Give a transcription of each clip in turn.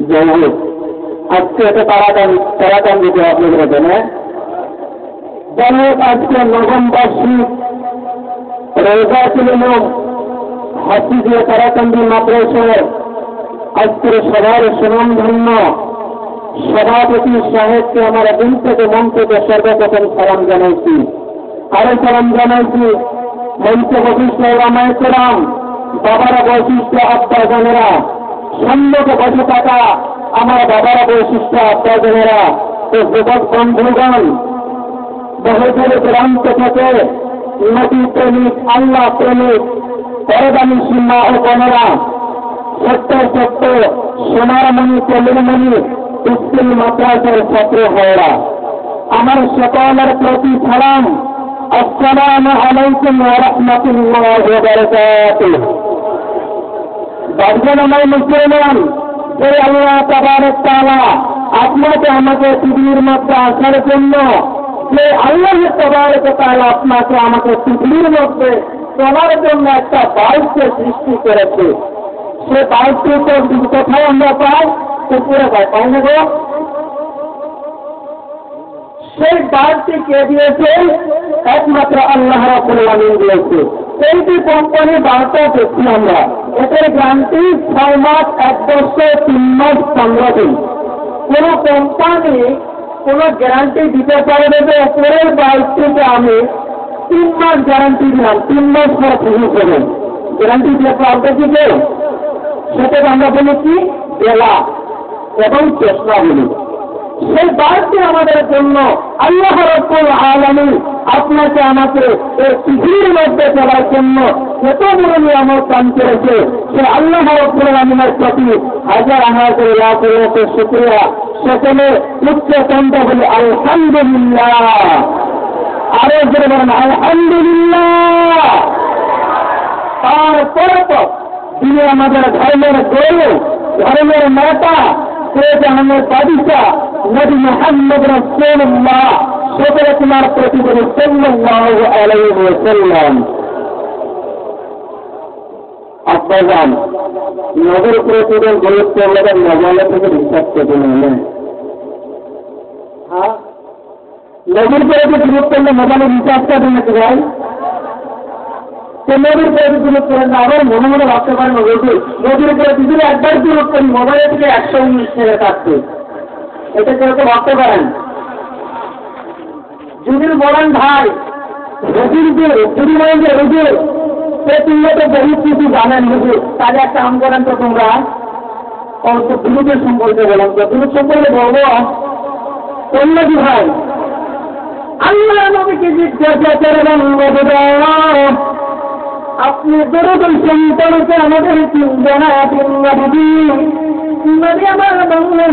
যাই হোক আজকে একটা তারাকান তারাকান দিতে আপনাদের এখানে যাই হোক আজকে নবম বার্ষিক রোজা ছিলেন হাসিদিয়া তারাকান্দি মাদ্রাসার আজকের সবার সুনামধন্য সভাপতি সাহেবকে আমার দিন থেকে মন থেকে সর্বপ্রথম সালাম জানাইছি আরও সালাম জানাইছি মঞ্চ বৈশিষ্ট্য রামায়তরাম বাবারা বৈশিষ্ট্য আব্বা জানেরা সম্মুখে বসে থাকা আমার বাবারা বৈশিষ্ট্য আব্বা জানেরা ও যুবক বন্ধুগণ, বহুদূর প্রান্ত থেকে নদী প্রেমিক, আল্লাহ প্রেমিক পরদানি সীমা ও বোনেরা সত্য সত্য সোনার মণি কলিমণি স্কুল মাদ্রাসার ছাত্র হওয়া আমার সকলের প্রতি সালাম। আসসালাম আলাইকুম রহমতুল্লাহ বারজন আমার মুসলমান যে আল্লাহ তাবারক তাআলা আপনাকে আমাকে পৃথিবীর মধ্যে আসার জন্য যে আল্লাহ তাবারক তাআলা আপনাকে আমাকে পৃথিবীর মধ্যে চলার জন্য একটা বাউকে সৃষ্টি করেছে। সে বাউকে কোথায় আমরা পাই পুকুরে পাই পাই না সেই বাড়তি কে দিয়েছে? একমাত্র আল্লাহ রাবুল দিয়েছে। এইটি কোম্পানি বার্তা দেখছি আমরা। এটার গ্যারান্টি ছয় মাস, এক বছর, তিন মাস পনেরো দিন কোন কোম্পানি কোন গ্যারান্টি দিতে পারবে যে উপরের বাড়তিতে আমি তিন মাস গ্যারান্টি দিলাম, তিন মাস পর শুরু করবেন গ্যারান্টি দিয়ে পারবে কি কেউ? সেটাকে আমরা বলি কি? বেলা। এবং চেষ্টা বলি সেই বাড়তি আমাদের জন্য আল্লাহ রব্বুল আলমী আপনাকে, আমাকে এই পৃথিবীর মধ্যে চলার জন্য এত বড় নিয়ামত দান করেছে, সে আল্লাহ রব্বুল আলমের প্রতি হাজার হাজার লাখ লাখের শুক্রিয়া। সেখানে উচ্চ কণ্ঠ বলি, আলহামদুলিল্লাহ। আরও জোরে বলেন, আলহামদুলিল্লাহ। তারপরে তিনি আমাদের ধর্মের গৌরব, ধর্মের নেতা, সে জাহানের বাদিশা নবী মোহাম্মদ রসুল্লাহ সেখানে তোমার প্রতিবেদন সাল্লাল্লাহু আলাইহি নগর প্রতিদিন থেকে রিচার্জ করে নেন হ্যাঁ? নদীর পরে যে গুরুত্ব মোবাইলে রিচার্জ করে নাকি ভাই? নদীর পরে বিদ্যুৎ করেন না আবার মনে মনে ভাবতে পারেন নদী নদীর বিদ্যুৎ একবার বিদ্যুৎ করি মোবাইলে থেকে একশো উনিশ টাকা কাটছে এটা তো ভাবতে পারেন। যদি বলেন ভাই হুজুর যে যদি বলেন যে হুজুর সে তুমিও তো বহু কিছু জানেন হুজুর তাহলে একটা কাম করেন তো তোমরা। অল্প সম্পর্কে বলেন তো। বিরুদ্ধ সম্পর্কে বলব। অন্য কি ভাই, আল্লাহ আপনি দরদুল সন্তানকে আমাদের চিন্তা চিন্তা দিদি নদী আমার বাংলার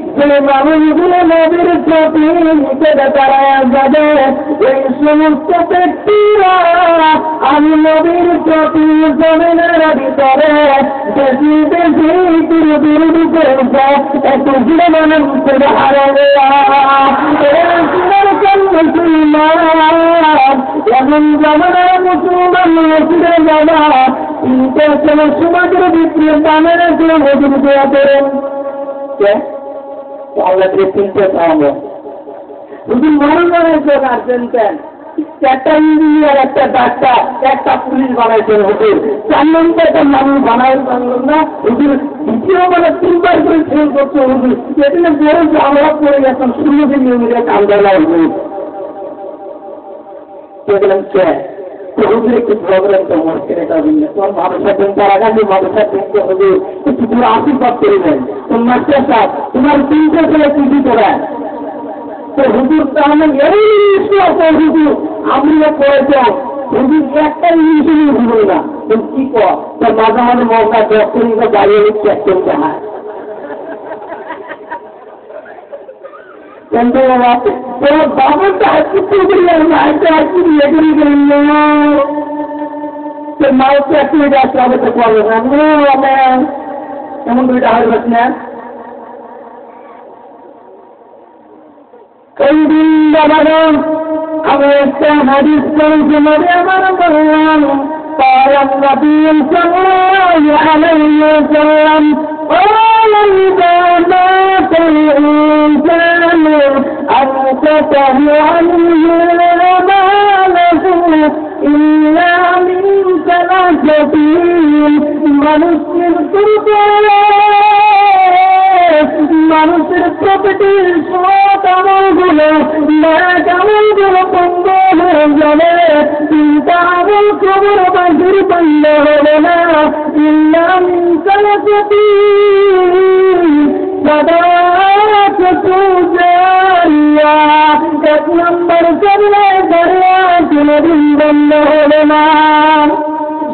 নদীর প্রতি নিষেধ করা যাবে এই সমস্ত ব্যক্তিরা আমি নদীর প্রতি জমিনের ভিতরে বেশি বেশি দূর দূর করেছে একটু দূরে মানুষ এখন জমানা মুসলমান মসজিদে যাবা কিন্তু সমাজের ভিতরে দামের মজুর দেওয়া করেন। চিনতে পারব। যদি মনে করেছে গার্জেন কেন একটা ইঞ্জিনিয়ার, একটা ডাক্তার, একটা পুলিশ বানাইছেন হুজুর। চার নম্বর একটা মানুষ বানাই পারলেন না। হুজুর, দ্বিতীয় মানে তিনবার করে ফেল করছে হুজুর। সেখানে আমরা পড়ে গেছেন শূন্য দিন মিলে কান্দা হুজুর। দেখলেন কে? হুজুর একটু প্রবলেম তো দিন তোমার মানুষের দিন তার আগামী মানুষের দিনকে হুজুর আশীর্বাদ করে দেন। তোমার সাহেব, তোমার তিনটে ছেলে চিঠি করেন তো হুজুর তাহলে এই হুজুর। আমরা করেছেন হুজুর একটা ইংলিশই হুজুর না। তুমি কি কর? মাঝে মাঝে মৌকা মিনিটে দাঁড়িয়ে চেক করতে হয়। কিন্তু বাবা তোমার বাবাটা হাসি করে মায়েরটা হাসি বিয়ে করে গেল তো মায়েরটা একটু আসলে হবে তো করবে না বাবা এমন দুইটা হবে না ওই قال البابات الإنسان أنقطع عنه ماله إلا من ثلاثة মানুষের মানুষের প্রকৃতির সব আমলগুলো ন্যাক আমলগুলো বন্ধ হয়ে যাবে চিন্তা আমল খবর বাজির বন্ধ হবে না ইল্লাম সালাসতি এক নম্বর চলে দরিয়া কোনদিন বন্ধ হবে না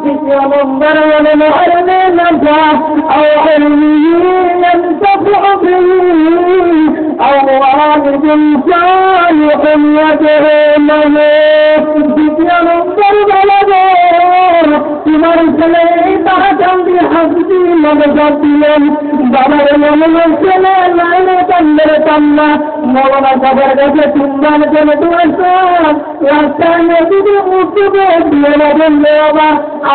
ومنبر ولمعلم ننفع أو علمه ننتفع به أو عابد صالح يتهم فتيا منبر بلده مرسلين بعدا بحفظ مبتدلا بابر مرسلين لعنة தந்திரத்தம்ம மோன சபரகச தும்பான ஜனதுவசா ரத்தான திதி முத்து போதியனதும் லோவா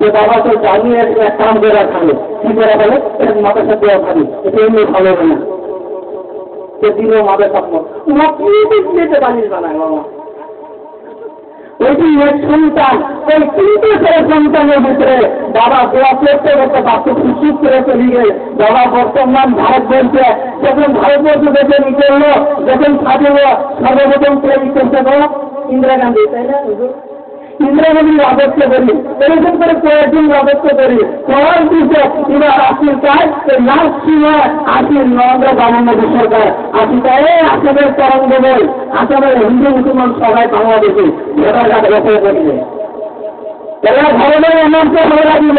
যে বাবা তো জানিয়ে এক কাম করে খাবে কি করে বলে? এর মাথার সাথে এটা এমনি ভালো হবে না। সে কি দিতে বানায় সন্তানের ভিতরে বাবা দোয়া করতে করতে বাচ্চা সুস্থ করে বাবা বর্তমান ভারতবর্ষে যখন ভারতবর্ষ দেশে নিতে হলো যখন স্বাধীন সর্বপ্রথম তৈরি করতে হলো ইন্দিরা গান্ধী, তাই না ইন্দিরা গান্ধী রাজত্ব করি, এরকম করে কয়েকদিন রাজত্ব করি। করার পিছনে এবার আসির কাজ লাস্ট সময় আসির নরেন্দ্র বামন্নবী সরকার আসিটাই আসামের তরঙ্গ বই আসামের হিন্দু মুসলমান সবাই বাংলাদেশে কার্ড বছর করিবে এরা ধরনের এমনটা হয়ে লাগিব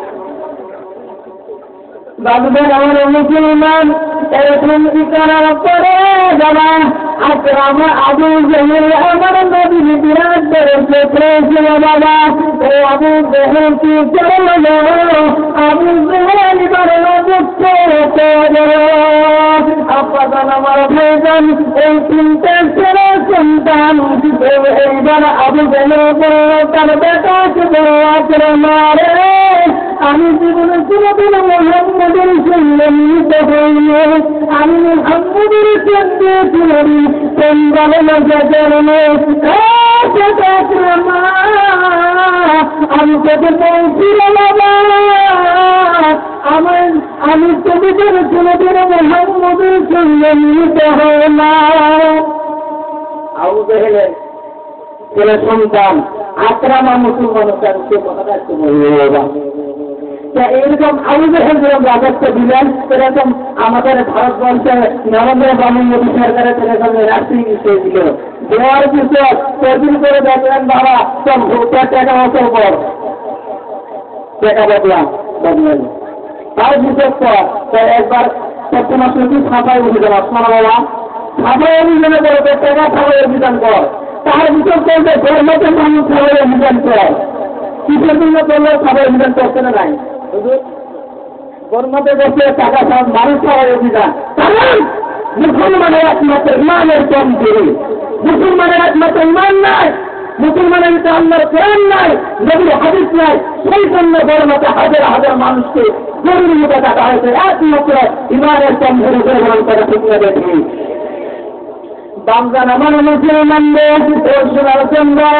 বাবুদের আমার মুসলমান এরকম করার পরে যারা আকরাম আবু জহেল আমার নবীর বিরাট করেছে করেছিল বাবা। ও আবু জহেল কি চলল আবু জহেল বড় দুঃখ আপাতত আমার ভাইজান, এই তিনটে ছেলে সন্তান এইবার আবু জহেল তার বেটাকে বড় আকরাম রে আমি জীবনে কোনোদিন মোহাম্মদের সঙ্গে মিলিত হইনি। আমি মোহাম্মদের সঙ্গে শুনি তোমরা মজাদের আমি তোকে পৌঁছিল আমার, আমি তোমাদের কোনোদিন মোহাম্মদের সঙ্গে মিলিত হয় না। সন্তান, আক্রামা মুসলমান সে কথাটা একটু বলব এরকম আবু জেহেল যেরকম রাজত্ব দিলেন, এরকম আমাদের ভারতবর্ষে নরেন্দ্র মোদী সরকারের এরকম রাষ্ট্রীয় বিষয় দিল দেওয়ার পিছনে কদিন করে দেখলেন বাবা, সব ভোটার টাকা বছর পর। টাকা বদলাম তার বিশেষ পর একবার সপ্তমা সত্যি ছাপাই অভিযান, আসমান বাবা। ছাপাই অভিযানে বলে টাকা ছাপাই অভিযান কর। তার বিশেষ করতে ধর্মকে মানুষ ছাপাই অভিযান কর। কিসের জন্য করলে ছাপাই অভিযান করছে না নাই? টাকা মুসলমানের একমাত্র ইমানের কম করে মুসলমানের একমাত্র ইমান নাই, মুসলমানের ভিতরে কোরআন নাই, নবীর হাদিস নাই। সেই জন্য বড় মতো হাজার হাজার মানুষকে জরুরি মতো ডাকা হয়েছে একমাত্র ইমানের কম ধরে গ্রহণ করে ঠিক না বাংলা আমার মুসলমানদের ওষুধের চন্দ্রা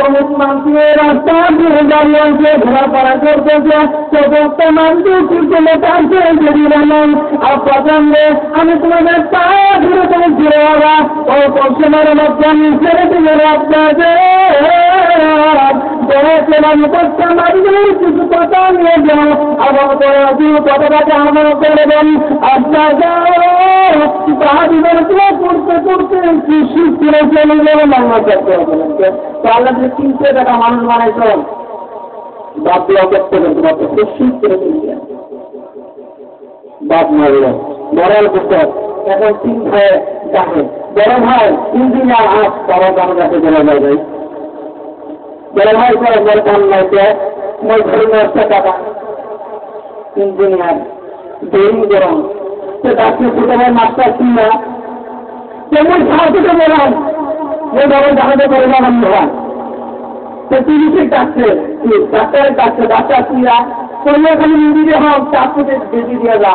সমস্ত মানুষের রাস্তা দিয়ে ঘোরাফেরা কাছে যদি বলেন আর পছন্দে আমি তোমাদের পা ধরে তুমি ঘুরে বাবা ও পশ্চিমের মধ্যে আমি ছেড়ে দিলে করতে কিছু কথা নিয়ে যাও আবার কথাটাকে আমার করবেন আপনাদের তাহাদের করতে করতে ফিরে চলে গেলে বাংলা করতে হবে তাহলে যে তিনশো টাকা মানুষ বানাইছ। বাদ দেওয়া করতে করতে পারতো কৃষি ফিরে চলে বাদ মারল। মরাল পুস্তক এখন তিন ভাই দেখে বড় ভাই ইঞ্জিনিয়ার বড় কারও কাছে চলে যাবে বড় ভাই করে বড় কাম নাইতে, মই ধরে ইঞ্জিনিয়ার দেরি গরম। সে ডাক্তার ছোট ভাই মাস্টার কিনা। কেমন সাহায্য বললাম? যে বাবা জানাতে করে যাবেন তিরিশের ডাকছে ডাক্তারের ডাকছে ডাক্তার কিনা করলে খালি নিজে হোক চারশোতে বেশি দিয়ে যা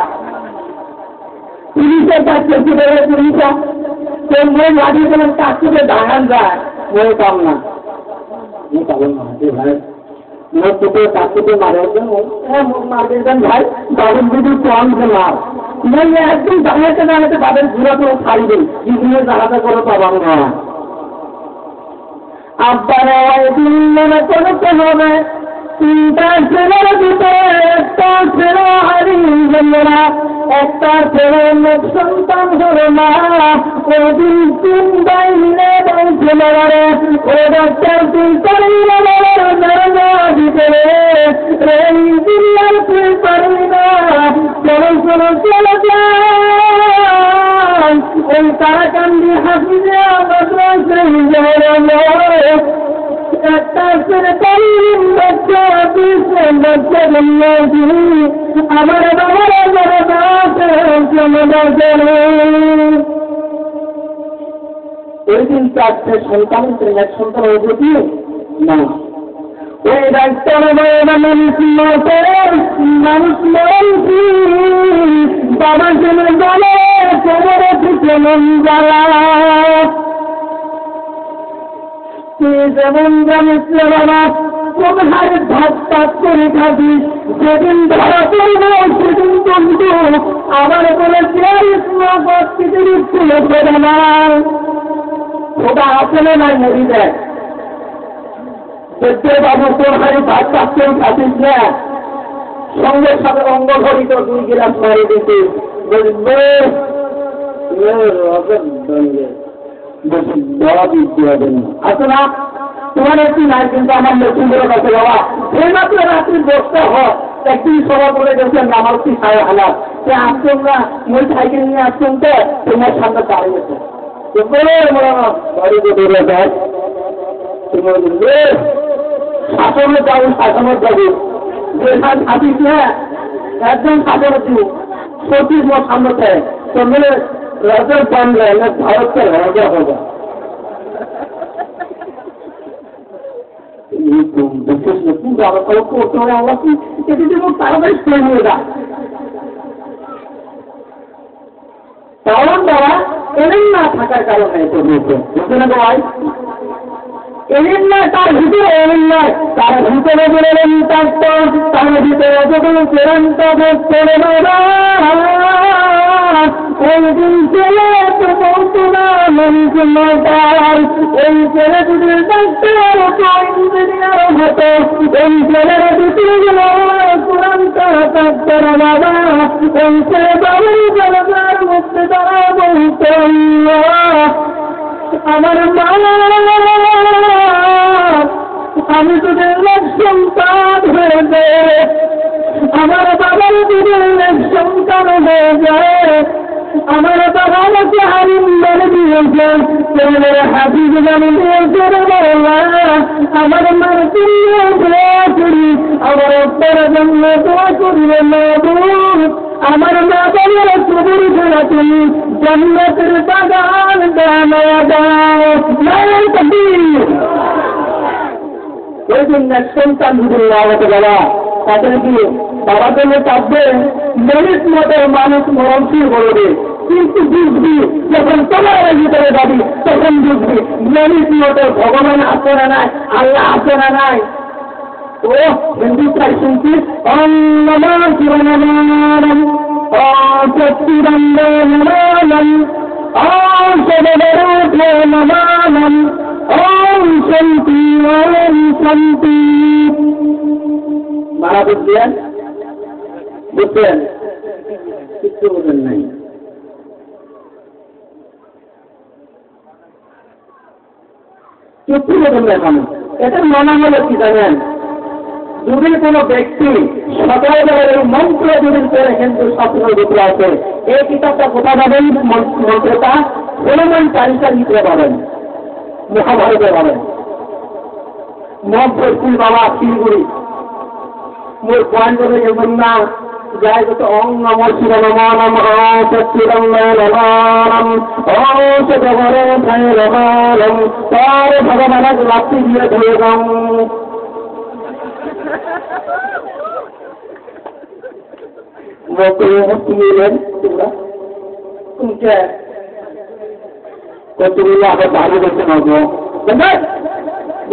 তিরিশের ডাকছে কি বলে তিরিশা তো মই লাগিয়ে গেলেন চারশোতে দাঁড়ান যায়। মই কাম না। আমি পাবো না ভাই। দুটো চারশোতে মারে মারবে ভাই? বাবুর যদি কম মার একদম দাঁড়াতে দাঁড়াতে তাদের ঘুরা করে ছাড়বেন বিভিন্ন দাঁড়াতে করে পাবানো না। আব্বারা দিন মনে করতে হবে তিনটা ছেলের ভিতরে একটা ছেলে হারিয়ে একটা লোক সন্তান হলো না ওদিন তিন ভাই মিলে ভাই ও ডাক্তার তিন পারি না ভিতরে এই দুনিয়ার তুই পারি না, চলো ওই একটা সরকারি বাচ্চা দিচ্ছে বাচ্চা দিল্লি আমার বাবার ওই দিন চারটে সন্তান এক সন্তান হয়েছে না ওই ডাক্তার মানুষ মানুষ মানুষ বাবা জন্য বলে কোমরে থেকে মন জ্বালা যেমন হারে ভাত করে খাবি। যেদিন ধরা পড়ব, সেদিন কিন্তু আমার কোনো ধরে না। ওটা আসলে মরি দেয়। দেখতে বাবু তোর হারে ভাত করে খাবিস না। সঙ্গে সাথে অঙ্গ ঘড়িত দুই গিলাস মারি দিতে। বলবে বেশি না। তোমার একটি নাই কিন্তু আমার লক্ষ্মীদের কাছে বাবা। সেই মাত্র রাত্রি বসতে হয়, একদিন সভা করে গেছেন আমার কি খায় হালাত সে আসছেন না, মই সাইকেল নিয়ে আসছেন তো, তোমার সামনে দাঁড়িয়েছে শাসনে যাব শাসনের যাব থাকিস না একজন শাসনের দিব মোট সামনে তোমরা রাজার বাংলা না ভারতের রাজা হবে। কি? তারা না ভাই? তার ভিতরে তার ভিতরে বেরোলেন থাকতো তার ভিতরে যখন ওই দিন ছেলে তো বলতো না মনকে মতার এই ছেলে যদি ডাক্তার ইঞ্জিনিয়ার হতো এই ছেলেরা ভিতরে গেল চূড়ান্ত ডাক্তার বাবা। এই ছেলে বাবুর জনতার মুক্তি তারা বলতো আমার মা আমি তোদের সন্তান হয়ে যায় আমার বাবার দিনের সন্তান হয়ে যায় আমার আমাকে হারিম মেরে দিয়েছে, তোমাদের হাফিজ জানি দিয়েছে আমার মার তুল্য দোয়া করি আমার অত্যার জন্য দোয়া করিবে না আমার মা বাবার কবর ঘোরা তুমি, জন্নতের বাগান বানায় দাও। তাকবীর ওই জন্য সন্তান যদি বাবা। তাদের কি বাবার জন্য মেরিট মতো মানুষ মরণশীল বলবে কিন্তু বুঝবি যখন তোমার ভিতরে যাবি, তখন বুঝবি মতো ভগবান না নাই? আল্লাহ আছে না নাই? শান্তি ওম মারা বুঝলেন বুঝলেন কিছু নাই। কিছু বুঝেন এখন। এটার মনে হলো কি জানেন? যদি কোনো ব্যক্তি সকালবেলার মন্ত্র যদি করে হিন্দু শাস্ত্রের ভিতরে আছে। এই কিতাবটা কোথায় পাবেন? মন- মন্ত্রটা হনুমান চালিসার ভিতরে পাবেন। মহাভারতে পাবেন। মহাপুর বাবা শিলিগুড়ি মোর পয়েন্ট হবে যেমন না যাই যত ওং নম শিব নম নম সচ্চিদম নম ওং সদবরে ভাই নম তার ভগবান লাপ্তি দিয়ে ধরে গম মোকে মুক্তি দিলেন তোমরা তুমকে কতগুলো আবার বাড়ি বসে নবো যে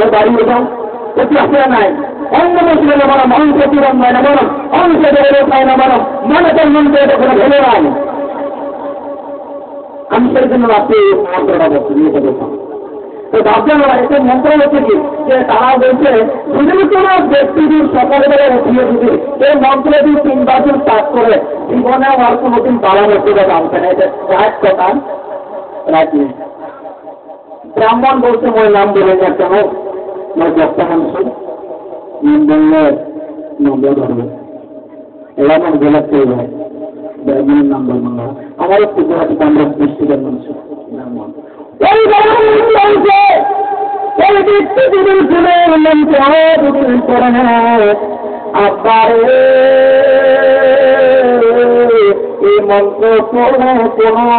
বাড়ি বসাও প্রতি আসে নাই? অন্য মুসলিম বলো মন প্রতিরম নয় না বলো। অংশ দেবে পায় না বলো। মনে তো মন করে তো কোনো ভেবে নাই। আমি সেই জন্য রাত্রে মন্ত্রটা বলছি নিয়ে তো ভাবছেন তারা বলছে যদি কোনো সকালবেলা উঠিয়ে দিবে এই মন্ত্রটি তিন বছর পাঠ করে, জীবনে আর কোনোদিন এটা কথা। ব্রাহ্মণ বলছে, মই নাম বলে না কেন মই দশটা মানুষ নাম বললে নম্বর ধরবে এরা আমার গোলাপ করবে ব্রাহ্মণের নাম বলব না আমার একটু গোলাপি আমরা পুষ্টিকর মানুষ ব্রাহ্মণ ওই ব্রাহ্মণ বলছে ওই ব্যক্তি যদি শুনে মন্ত্র যদি করে আব্বারে এই মন্ত্র আমার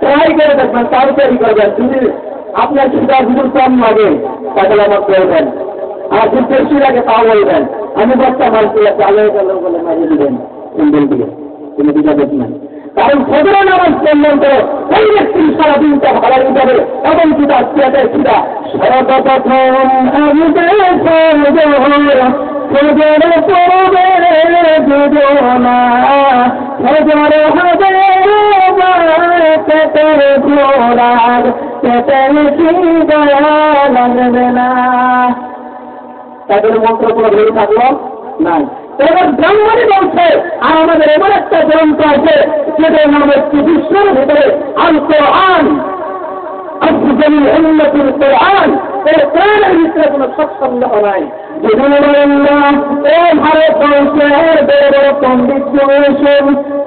ট্রাই করে দেখবেন তাড়াতাড়ি করবেন। যদি আপনার খিদা হুজুর কম লাগে, তাহলে আমার করবেন আর যদি বেশি লাগে, তাও বলবেন। আমি বাচ্চা মারছি চালে গেল বলে মারিয়ে দিবেন দিয়ে। কোনো দিকে দেখবেন কারণ ফজরের নামাজ পড়লেন তো ওই ব্যক্তি সারাদিনটা ভালো যাবে এবং কিতা সিয়াদের কিতা সর্বপ্রথম ফজর পড়বে দুজনা। ফজর হবে পেটের ঘোড়ার পেটের দয়া লাগবে না। তাদের মন্ত্র কোনো ভেবে থাকল? নাই। এবার ব্রাহ্মণই বলছে, আর আমাদের এমন একটা গ্রন্থ আছে, যেটার নাম হচ্ছে বিশ্বের ভিতরে আল কোরআন। আফজল উন্নতির কোরআন। এই কোরআনের ভিতরে কোনো সৎসন্দেহ নাই।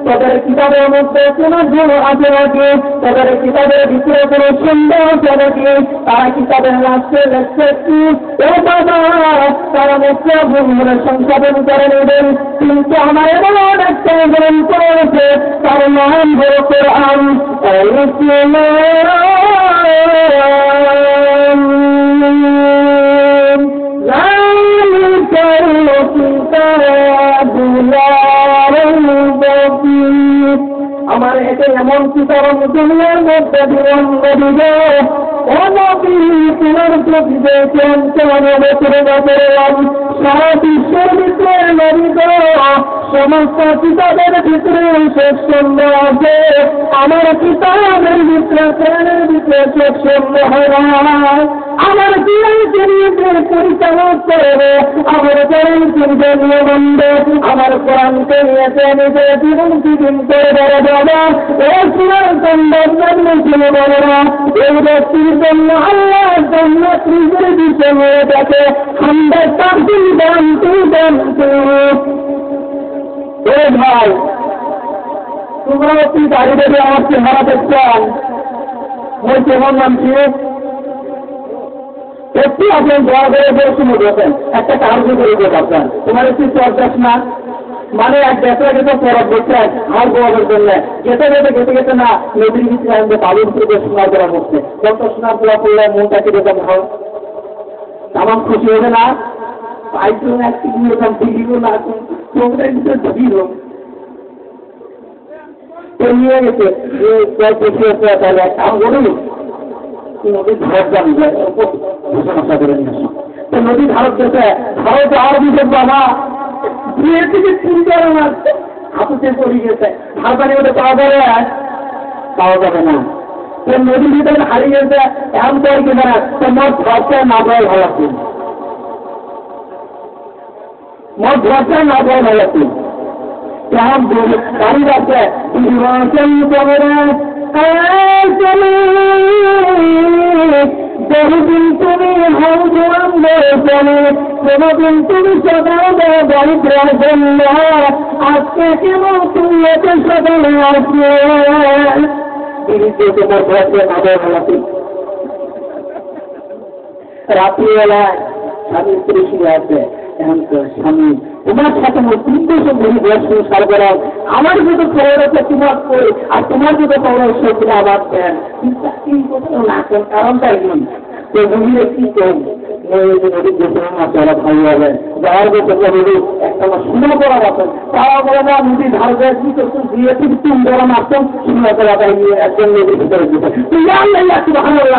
তাদের কিতাবের মধ্যে কোনো ভুল আছে নাকি? তাদের কিতাবের ভিতরে কোনো সন্দেহ আছে নাকি? তারা কিতাবের লাস্টে লেখছে কি? ও তারা মুখে ভুল সংশোধন করে নেবেন। কিন্তু আমার এমন একটা গ্রন্থ রয়েছে তার নাম হল কোরআন। আমার এতে এমন কিতাব দুনিয়ার মধ্যে বিলম্ব দিব। ও নবী, তোমার প্রতি দেখেন কেমন বছরে বছরাম সারা বিশ্বের ভিতরে নবীগ সমস্ত কিতাবের ভিতরে শেষ সন্ধ্যা আছে। আমার কিতাবের ভিতরে প্রাণের ভিতরে শেষ সন্ধ্যা হয় আমার জীবনকে নিয়ে পরিচালক করবে আমার কোরআনকে নিয়ে বন্ধে আমার কোরআনকে নিয়ে নিজের জীবন জীবন করে বড় যাবে ও সুরার সুন্দর জন্ম ছিল না। এই ব্যক্তির জন্য আল্লাহ জন্য ত্রিজের বিষয় হয়ে থাকে। হান্ড্রেড পার্সেন্ট জানতে জানতে ভাই তোমরা গাড়ি দেবে আমার চেহারা দেখছেন ওই চেহার নাম কি? একটু আপনি দয়া করে বলছি একটা কার্য করে দেবেন তোমার একটু চর্চাস না? মানে এক গেছে গেছে পরব বলছেন আর গোয়াবের জন্য। যেতে যেতে গেতে গেতে না, নদীর ভিতরে আমাদের বালুর থেকে শোনা করা হচ্ছে যত শোনা পোলা পড়লে মনটা কেটে যাবে হয় আমার খুশি হবে না? না নিয়ে গেছে আমি নদীর ঘোষণা করে তো নদী ধারক গেছে ধারক আর দিকে বাবা বিয়ে থেকে তিনটে মারছে হাতুতে পড়ে গেছে ধার ওটা পাওয়া যাবে পাওয়া যাবে না। তো নদীর ভিতরে হারিয়ে গেছে, এমন করে কিনা, তোমার ধরতে না পাওয়া ভালো বহুদিন তুমি কোনদিন তুমি সদাও দরিদ্রের জন্য আজকে কেন তুমি এত সদালে আসবে রাত্রিবেলায় স্বামী স্ত্রী শুয়ে আছে তোমার সাথে আমার তিন বছর ধরে বয়স সংসার করা। আমার যত আছে তোমার কই, আর তোমার যত খবর আছে আবার দেন না কারণটা কি তো কি একটা শুনে করা করে করা একজন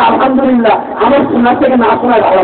আলহামদুলিল্লাহ, আমার শোনা থেকে না শোনা ভালো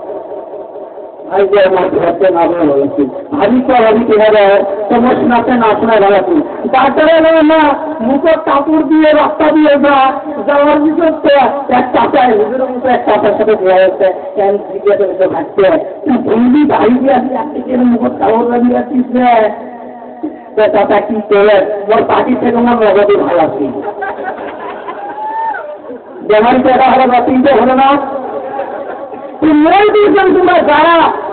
না মুখের কাপড় দিয়ে রাস্তা দিয়ে যা যাওয়ার ভিতর তো এক চাচায় হুজুরের মতো এক চাচার সাথে হয়েছে কেন জিজ্ঞাসা করতে ভাবতে ভাই দিয়ে আপনি মুখের কাপড় লাগিয়ে আসিস চাচা কি করে মোর পার্টি থেকে আমার নগদে ভালো আছি যেমন টাকা হলো না তিনটে হলো না মই দিয়েছেন তোমরা যারা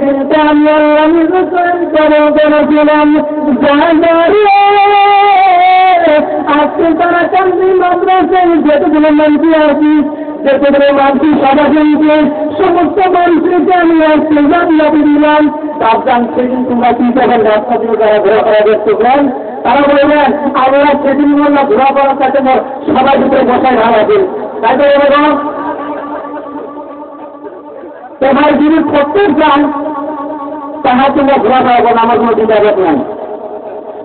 চিন্তা আমি আল্লাহ নিজে করে করেছিলাম আজকে তারা আছি সমাজকে সমস্ত মানুষকে আমি আজকে জানিয়ে দিলাম সাবধান সেদিন তোমরা কি করবেন রাস্তা দিয়ে যারা ঘোরাফেরা করতে পারেন তারা বলবেন আমরা সেদিন ঘোরাফেরার কাছে সবাই ভিতরে বসায় ভাড়া দিন তাই তো তোমার যদি করতে চান তাহা তোমরা ঘোরাফেরা করো আমার কোনো দ্বিধাবোধ নাই।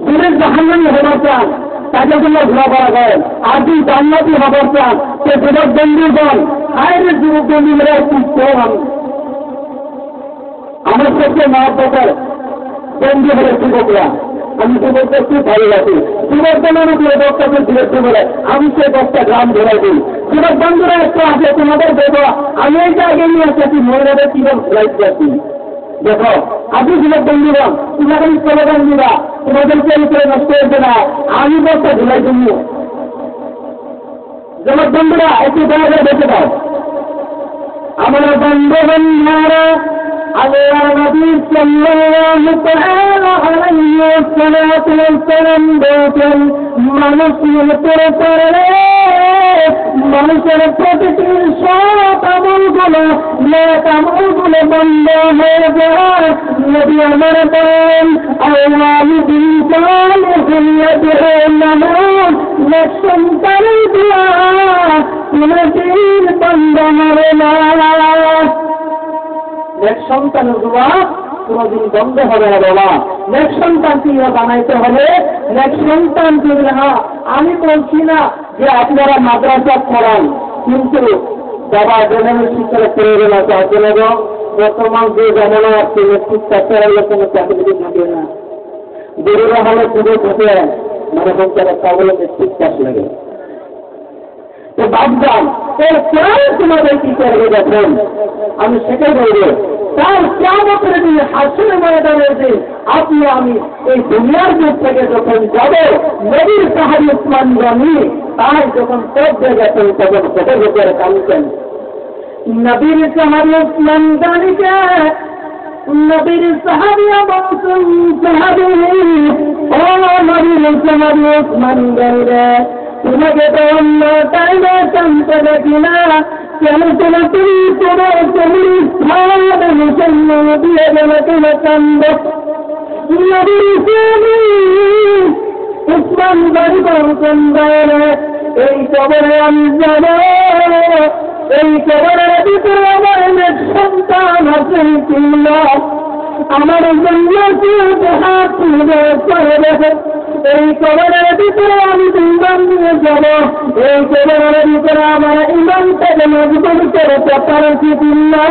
যদি জাহান্নামি হবার চান, তাকে তোমরা ঘোরাফেরা করেন আর যদি জান্নাতি হবার চান, সে যুবক বন্ধুগণ আয়ের যুবক বন্ধুরা একটু কম আমি। আমার সবচেয়ে মহব্বতের বন্ধু হলে যুবকরা। আমি যুবকদের খুব ভালো যুবকদের উপরে দশটাকে বিরুদ্ধে বলে, আমি সেই দশটা গ্রাম ধরে দিই। যুবক বন্ধুরা, একটু আছে তোমাদের দেবো আমি এইটা আগে নিয়ে আসছি মহিলাদের কীভাবে ফ্লাইট যাচ্ছি দেখো, আপনি যুবক বন্ধুরা তোমাদের স্লোগান দিবা তোমাদেরকে উপরে নষ্ট হয়েছে না আমি দশটা ধুলাই জন্য যুবক বন্ধুরা, একটু দেখে দাও। আমার বন্ধু বন্ধুরা আল্লাহ নবী সাল্লাল্লাহু তাআলা আলাইহি ওয়াসাল্লাম ওয়াসাল্লাম বলেছেন মানুষ মৃত্যুর পরে মানুষের প্রতিটি সব আমলগুলো নেক আমলগুলো বন্ধ হয়ে যায় নবী আমার বলেন আল্লাহ দিন সালিহিন ইয়াদউনাহু নেক সন্তানের দোয়া কোনদিন বন্ধ হবে না নেক সন্তানের দোয়া কোনদিন বন্ধ হবে না বাবা। নেক সন্তানকে বানাইতে হবে? নেক সন্তানকে হ্যাঁ আমি বলছি না যে আপনারা মাদ্রাসা পড়ান কিন্তু বাবা জেনারেল শিক্ষার প্রয়োজন আছে আসলে বর্তমান যে জমানো আছে শিক্ষা চালাইলে কোনো চাকরি থাকে না। গরুরা হলে পুজো থাকে মানে তারা কাবলে শিক্ষা লাগে। তো বাবজান এর প্রায় তোমাদের কি করবে দেখুন আমি সেটাই বলব। তার কেমতের দিন ময়দানের দিন আপনি আমি এই দুনিয়ার যুগ থেকে যখন যাব, নবীর সাহাবি উসমান গনি তাই যখন পদ্মে গেছেন তখন কত ভেতরে কামিছেন নবীর সাহাবি উসমান গনিকে নবীর সাহাবি বলছেন সাহাবি। ও নবীর সাহাবি উসমান গনি তোমাকে তো অন্য টাইমে জানতে দেখি না কেন তুমি তুমি করো তুমি স্থান মুসন্ন দিয়ে গেল তুমি কান্দ উসমান বাড়ি বলছেন এই কবরে আমি যাব এই কবরের ভিতরে আমার সন্তান আছে কিংবা আমার জন্য হাত করে এই কবরের ভিতরে আমি ইমান নিয়ে যাব এই কবরের ভিতরে আমার ইমান থেকে মজবুত করতে পারছি কিনা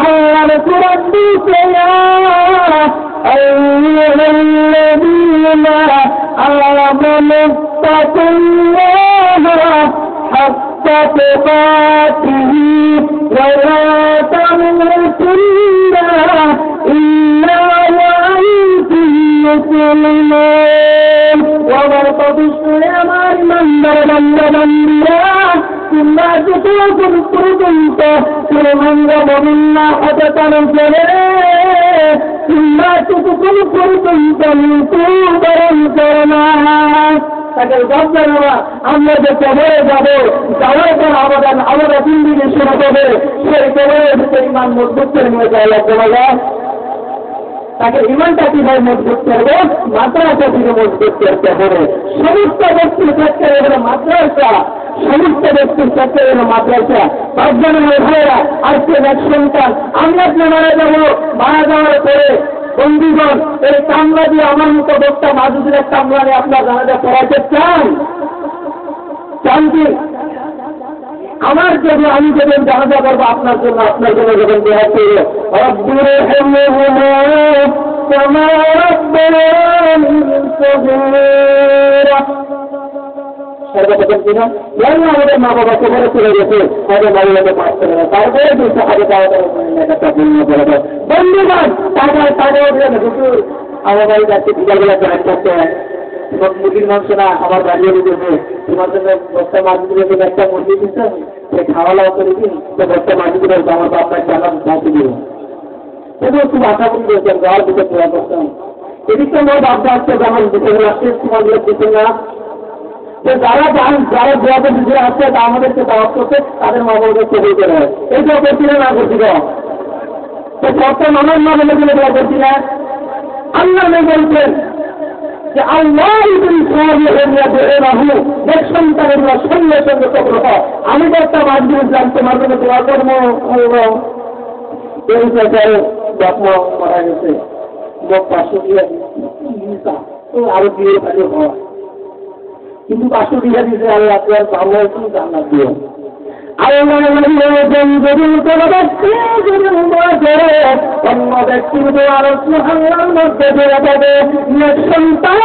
আল্লাহর কোরআন দিতে الذين آمنوا اتقوا الله حق تقاته ولا تموتن إلا وأنتم مسلمون وبرقدشنا আমার মন্দর বন্ধ বন্দিরা তোমরা যতক্ষণ পর্যন্ত শ্রীমঙ্গ মমিন্না হতে পারো তোমরা যতক্ষণ পর্যন্ত মৃত্যুবরণ করো না তাকে গল্পের আমরা যে কবরে যাব যাওয়ার পর আমাদের আমরা জিন্দিগি শুরু করবে সেই কবরের ভিতরে ইমান মজবুত করে নিয়ে যায় বলা তাকে ইমানটা কীভাবে মজবুত করব, মাদ্রাসা থেকে মজবুত করতে হবে। সমস্ত ব্যক্তির ক্ষেত্রে এগুলো মাদ্রাসা। সমস্ত ব্যক্তির ক্ষেত্রে এগুলো মাদ্রাসা। পাঁচজনের ভাইয়েরা, আজকে এক সন্তান। আমরা আপনি মারা যাব, মারা যাওয়ার পরে বন্ধুগণ, এই কামরা দিয়ে আমার মতো বক্তা মাদুদের কামরা নিয়ে আপনার জানাজা পড়াতে চান? চান কি? আমার জন্য আমি যখন জানাজা করব, আপনার জন্য আপনার জন্য যখন দেওয়া করব আমাদের মা বাবা সেখানে চলে গেছে, আমাদের বাড়ি হতে পারছে না তারপরে দুশো হাজার টাকা ধন্যবাদ করে দেয়। বন্ধুবান টাকা টাকা বাড়ি যাচ্ছে বিকালবেলা জয়েন না বাড়িয়ে দিতেছে তোমার জন্য বস্তা একটা সে বস্তা যাওয়ার দিকে বাপ আসছে দিতে না। যারা যান, যারা দোয়াতে দিতে আসছে, তা আমাদেরকে দাওয়াত করতে, তাদের মা বাবাকে কবুল এই দোয়া করছিল না করছিল তো সপ্তাহ আমার মা বাবাকে দোয়া করছিল আল্লাহ বলছেন যে আল্লাহ সন্তানের সঙ্গে সঙ্গে হয়। আমি তো একটা মাধ্যম তোমার জন্য দোয়া করব এই গেছে পাঁচশো দিয়ে আরও বিয়ে ভালো হওয়া কিন্তু পাঁচশো দিয়ে দিয়েছে আল্লাহ হয়েছিল জান্নাত দিও। অন্য ব্যক্তির দোয়ার আল্লাহর মধ্যে দেওয়া যাবে সন্তান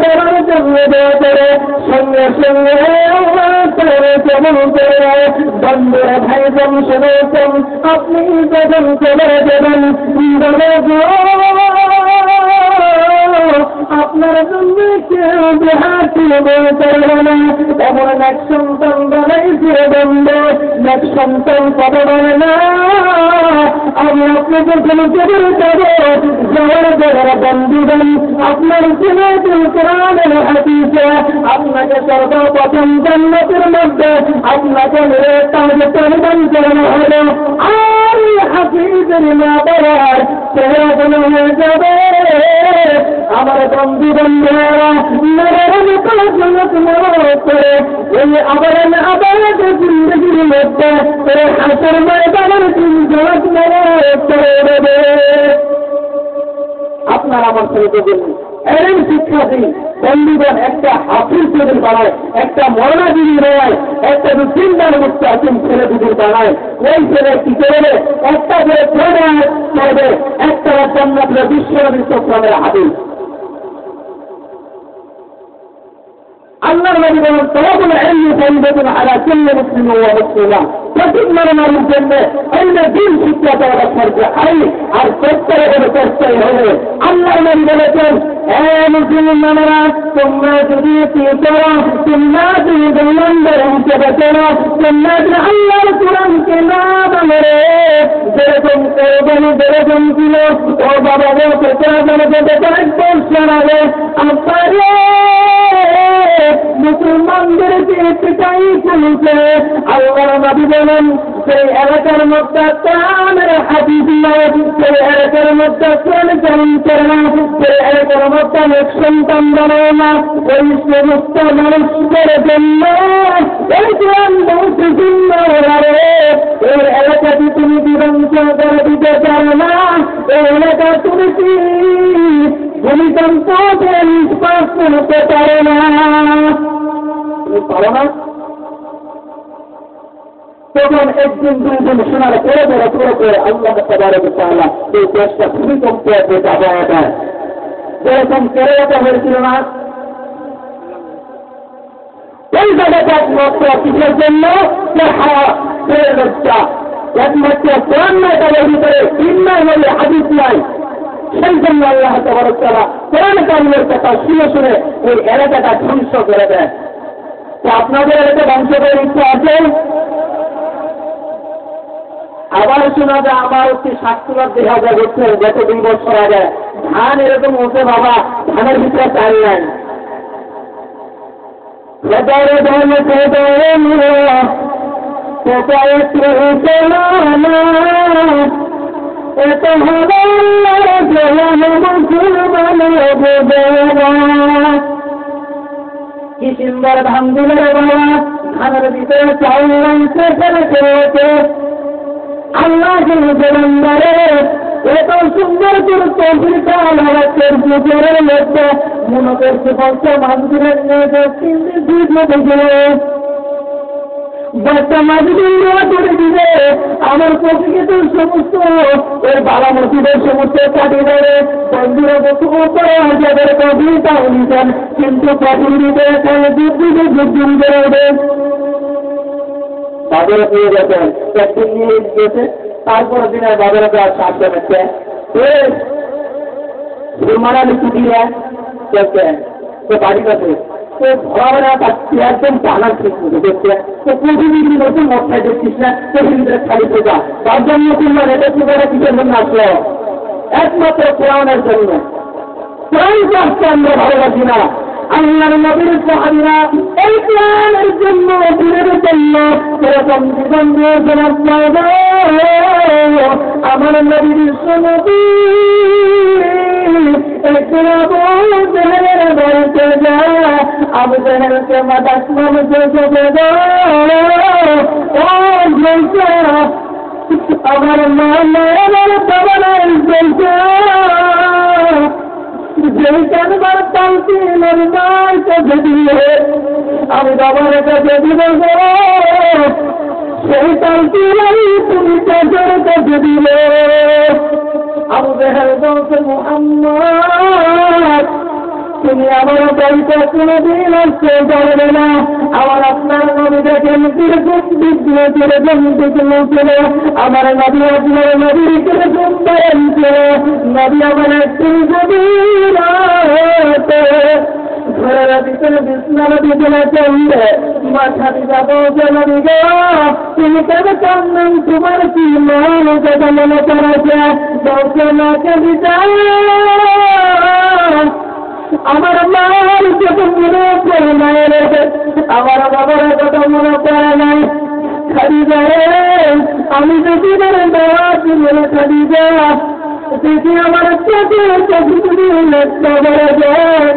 দেওয়ার জন্য দেওয়া করে সঙ্গে সঙ্গে যেমন করে বন্ধুরা ভাই যেমন শুনেছেন আপনি যখন চলে দেবেন আপনার জন্য কেউ দেহাতি না। এমন এক সন্তান বানাইছে বন্ধ, এক সন্তান কথা বলে না। আমি আপনাকে কোনো কেবল যাব যাওয়ার যারা বন্ধুগণ আপনার ছেলে কোরআনের হাতিছে আপনাকে সর্বপ্রথম জান্নাতের মধ্যে আপনাকে তাহলে পরিমাণ করানো হলো। আর হাফিজের না বলার সেরকম হয়ে যাবে। আমার বন্ধু বন্ধুরা মরণ করে এই আবার আবার জিন্দগির মধ্যে হাসর ময়দানের জগৎ করে আপনার আমার ছেলেকে বলুন এরম শিক্ষা দিন একটা হাফিজ যদি বানায়, একটা মরণা যদি বানায় একটা যদি চিন্তার মুক্ত আছেন ছেলে যদি বানায়। ওই ছেলে কি করবে? একটা করে একটা জান্নাত বিশ্বনবী চক্রামের হাদিস আল্লাহর নবী বলেন তলাবুল ইলমি ফারিদাতুন আলা কুল্লি মুসলিম ওয়া মুসলিমা প্রত্যেক মানবের জন্য অন্য দিন শিক্ষা দেওয়া ফরজ আইন আর করতে হবে করতেই হবে আল্লাহর নবী বলেছেন হে মুসলমানেরা তোমরা যদি করো তোমরা যদি দৈনন্দিন হিসেবে করো তোমরা যদি আল্লাহর কোরআনকে না বলে যেরকম করবেন যেরকম ছিল ও বাবা বলতে কোরআন যেতে সেই এলাকার মধ্যে কোরআনের হাদিস নয় সেই এলাকার মধ্যে কোরআন চালন করে না সেই এলাকার মধ্যে এক সন্তান বানায় না, ওই সমস্ত মানুষদের জন্য এই কোরআন বহুত ভিন্ন এই এলাকাটি তুমি বিধ্বংস করে দিতে পারো না? এই এলাকা তুমি কি ভূমিকম্পকে নিষ্পাস করতে পারো না? পারো না? তখন একদিন দুই দিন শোনার পরে পরে পরে পরে আল্লাহ তাবারক তাআলা এই দেশটা ভূমিকম্প দেয়। যেরকম কেরালাতে হয়েছিল না এই জায়গাটা একমাত্র কিসের জন্য একমাত্র কোরআন নাই তাদের ভিতরে চিন্নায় হলে হাদিস নাই। সেই জন্য আল্লাহ তাবারক তাআলা কথা শুনে শুনে এই এলাকাটা ধ্বংস করে দেয়। তো আপনাদের এলাকা ধ্বংস করার ইচ্ছা আছে? আবার শোনা যায় আমার হচ্ছে স্বাস্থ্যবাদ দেখা যায় হচ্ছে গত দুই বছর আগে। ধান এরকম ওঠে বাবা, ধানের ভিতরে চাল নাই। হবে কি সুন্দর ধান দিলে বাবা, ধানের ভিতরে চাউল সেখানে আল্লাহ জনগণে এত সুন্দর করে তহবিলটা আমাদের মধ্যে মনে করছে বলছে মানুষের বাচ্চা মাঝিদের করে দিবে। আমার প্রকৃত সমস্ত ওই বাবা মসজিদের সমস্ত কাটি দেবে। বন্ধুরা করে যাদের কিন্তু এখানে যুদ্ধ যুদ্ধ বেরোবে বাজারে নিয়ে গেছেন একদিন নিয়ে গেছে। তারপর দিনে বাজারে দেওয়ার সাহায্য করছে মারানি ছুটি দেয় চলছেন তো বাড়ি কাছে তো পাচ্ছি একদম ঠিক তো নতুন দেখছিস না তার জন্য একমাত্র কোরআনের জন্য। কোরআন আমরা ভালোবাসি না। আল্লাহর নবীর সাহাবীরা এই কোরআনের জন্য দিনের জন্য এরকম জীবন দিয়েছেন আমার নবীর সুনবী আবু জেহেলকে মাদাস মানুষের চোখে আমার মা মায়ের বাবার বলছে যেই কারবার পালতি নরমাই কাছে দিলে আমি বাবার কাছে দিব সেই কালতি তুমি কাজের কাছে দিলে আবু বেহার বলছে মোহাম্মদ তুমি আমার বাড়িতে কোনোদিন আসতে পারবে না। আমার আপনার নবী দেখেন কীরকম বিঘ্ন আমার নবী আপনার নবীর কীরকম বয়ান আমার একটি ঘরের ভিতরে নবী কেন কান্দেন? তোমার কি মন মনে করেছে আমার মার কথা মনে পড়ে নাই আমার বাবার কথা মনে পড়ে নাই। খালি আমি যদি মনে খালি দেখি আমার চোখে চোখে লেখা বলে যায়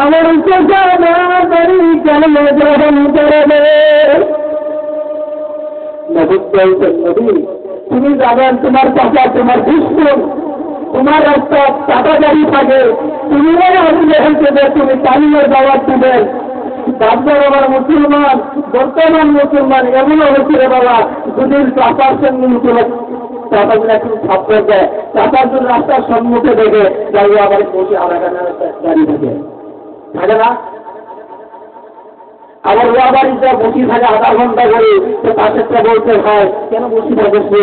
আমার চোখা না করি কেন গ্রহণ করবে নবী। তুমি যাবেন তোমার চাচা, তোমার দুশ্মন তোমার একটা টাকা গাড়ি থাকে। তুমি আসলে হিসেবে তুমি তালিমের দাওয়াত দিবেন বাপদার আমার মুসলমান, বর্তমান মুসলমান, এমনও হয়েছিল বাবা, দুদিন চাপার সঙ্গে মুসলমান চাপা একটু ছাত্র দেয় চাপার জন্য রাস্তার সম্মুখে দেখে যাই আবার বসে দাঁড়িয়ে থাকে। থাকে না? আবার ও আবার যা বসে থাকে আধা ঘণ্টা করে তো পাশেরটা বলতে হয়, কেন বসে থাকে সে?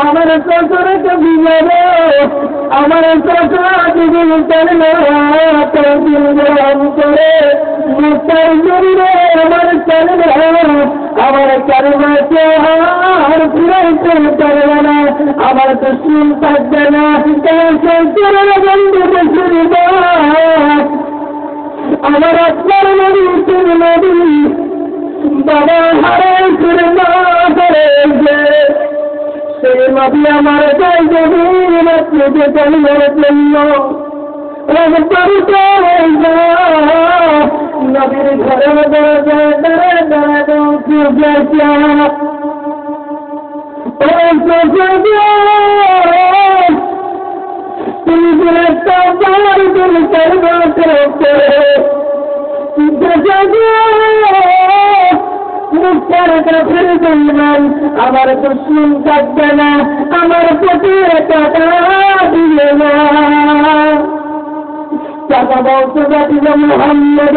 আমার শ্বশুরকে বিজব আমার শ্বশুর দিদিন দিন গ্রহণ করে মুক্তার জড়িয়ে আমার চলবে আমার চারমাসে আর ফিরাইতে পারবে না, আমার দুশ্মন থাকবে না শ্বশুরের বন্ধু শুনিব আমার আপনার নদী নদী বাবা হারাই ফিরে না করেছে সেই নদী আমার চাই যদি রাত্রিতে চলিবার জন্য। নদীর ঘরে দরজা দাঁড়া দাঁড়া তুমি দিলে তো তোমার দিল করব আমার দুশ্মন থাকবে না আমার প্রতি টাকা দিলে না। টাকা বলতে মোহাম্মদ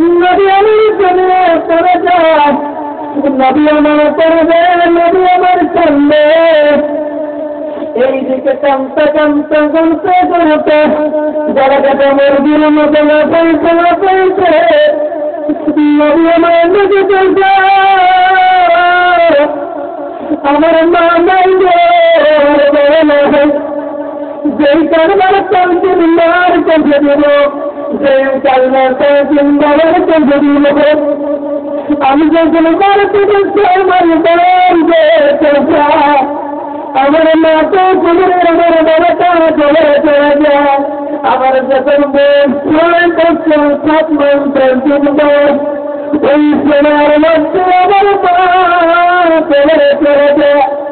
নবী আমার চলে করে যায় নবী আমার করবে নবী আমার চলবে। এই দিকে কামতে কামতে কামতে কামতে যারা কাটা মুরগির মতো না পেয়েছে না পেয়েছে নবী আমার নদী চলছে আমার মা নাই যেই কারবার চলছে আমি যখন আমার মাকে কুমুরের আমার বাবাটা চলে চলে যায়। আমার যখন ছয় বছর সাত মাস পর্যন্ত ওই সোনার মধ্যে আমার মা চলে চলে যায়।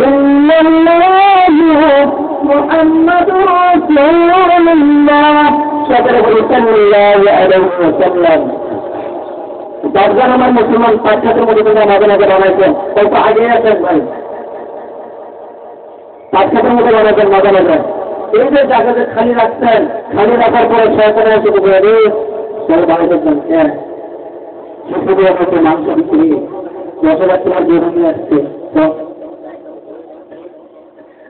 মেলা মুহাম্মাদুর রাসূলুল্লাহ। সকলে বলি, সাল্লাল্লাহু দশজন আমার মুসলমান পাঁচ সাতের মধ্যে মাঝে মাঝে বানাইছেন অল্প আগে আছেন ভাই। পাঁচ সাতের মধ্যে বানাইছেন মাঝে মাঝে। এই যে জায়গাতে খালি রাখছেন, খালি রাখার পরে সরকারে এসে বলে রে সব বানাইছেন হ্যাঁ। শুধু মাংস বিক্রি। দশ হাজার তোমার জরুরি আসছে আবার এদিকে যাওয়া হচ্ছে এদের রাষ্ট্র যা কিছু পাবো কিন্তু যেটাগুলো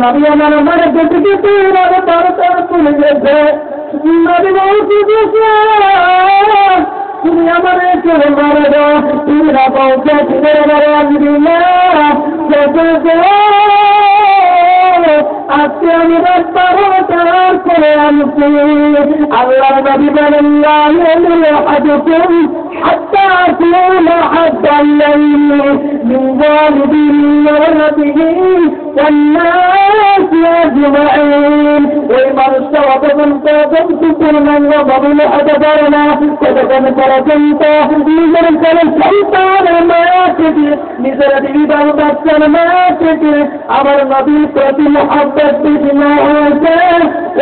নবী আমার আমার দেখে এভাবে তার তার চলে গেছে। নবী বলছি তুমি আমার চলে মারে দাও তুমি আমি না আল্লাহ নবী বলেন আহাদুকুম হাত্তা আকুল হাদাল্লাহি মিন ওয়ালিদিহি ওয়া নাবিহি ওয়ান নাস আজমাইন ওই মানুষটা অপন্ত অপন্ত পূর্ণাঙ্গ ভবনে হতে পারে না কতক্ষণ পর্যন্ত নিজের কোনো সন্তান মায়া থেকে নিজের বিবাহ বাচ্চার মায়া থেকে আমার নবীর প্রতি মহাব্ব বেশি না হয়েছে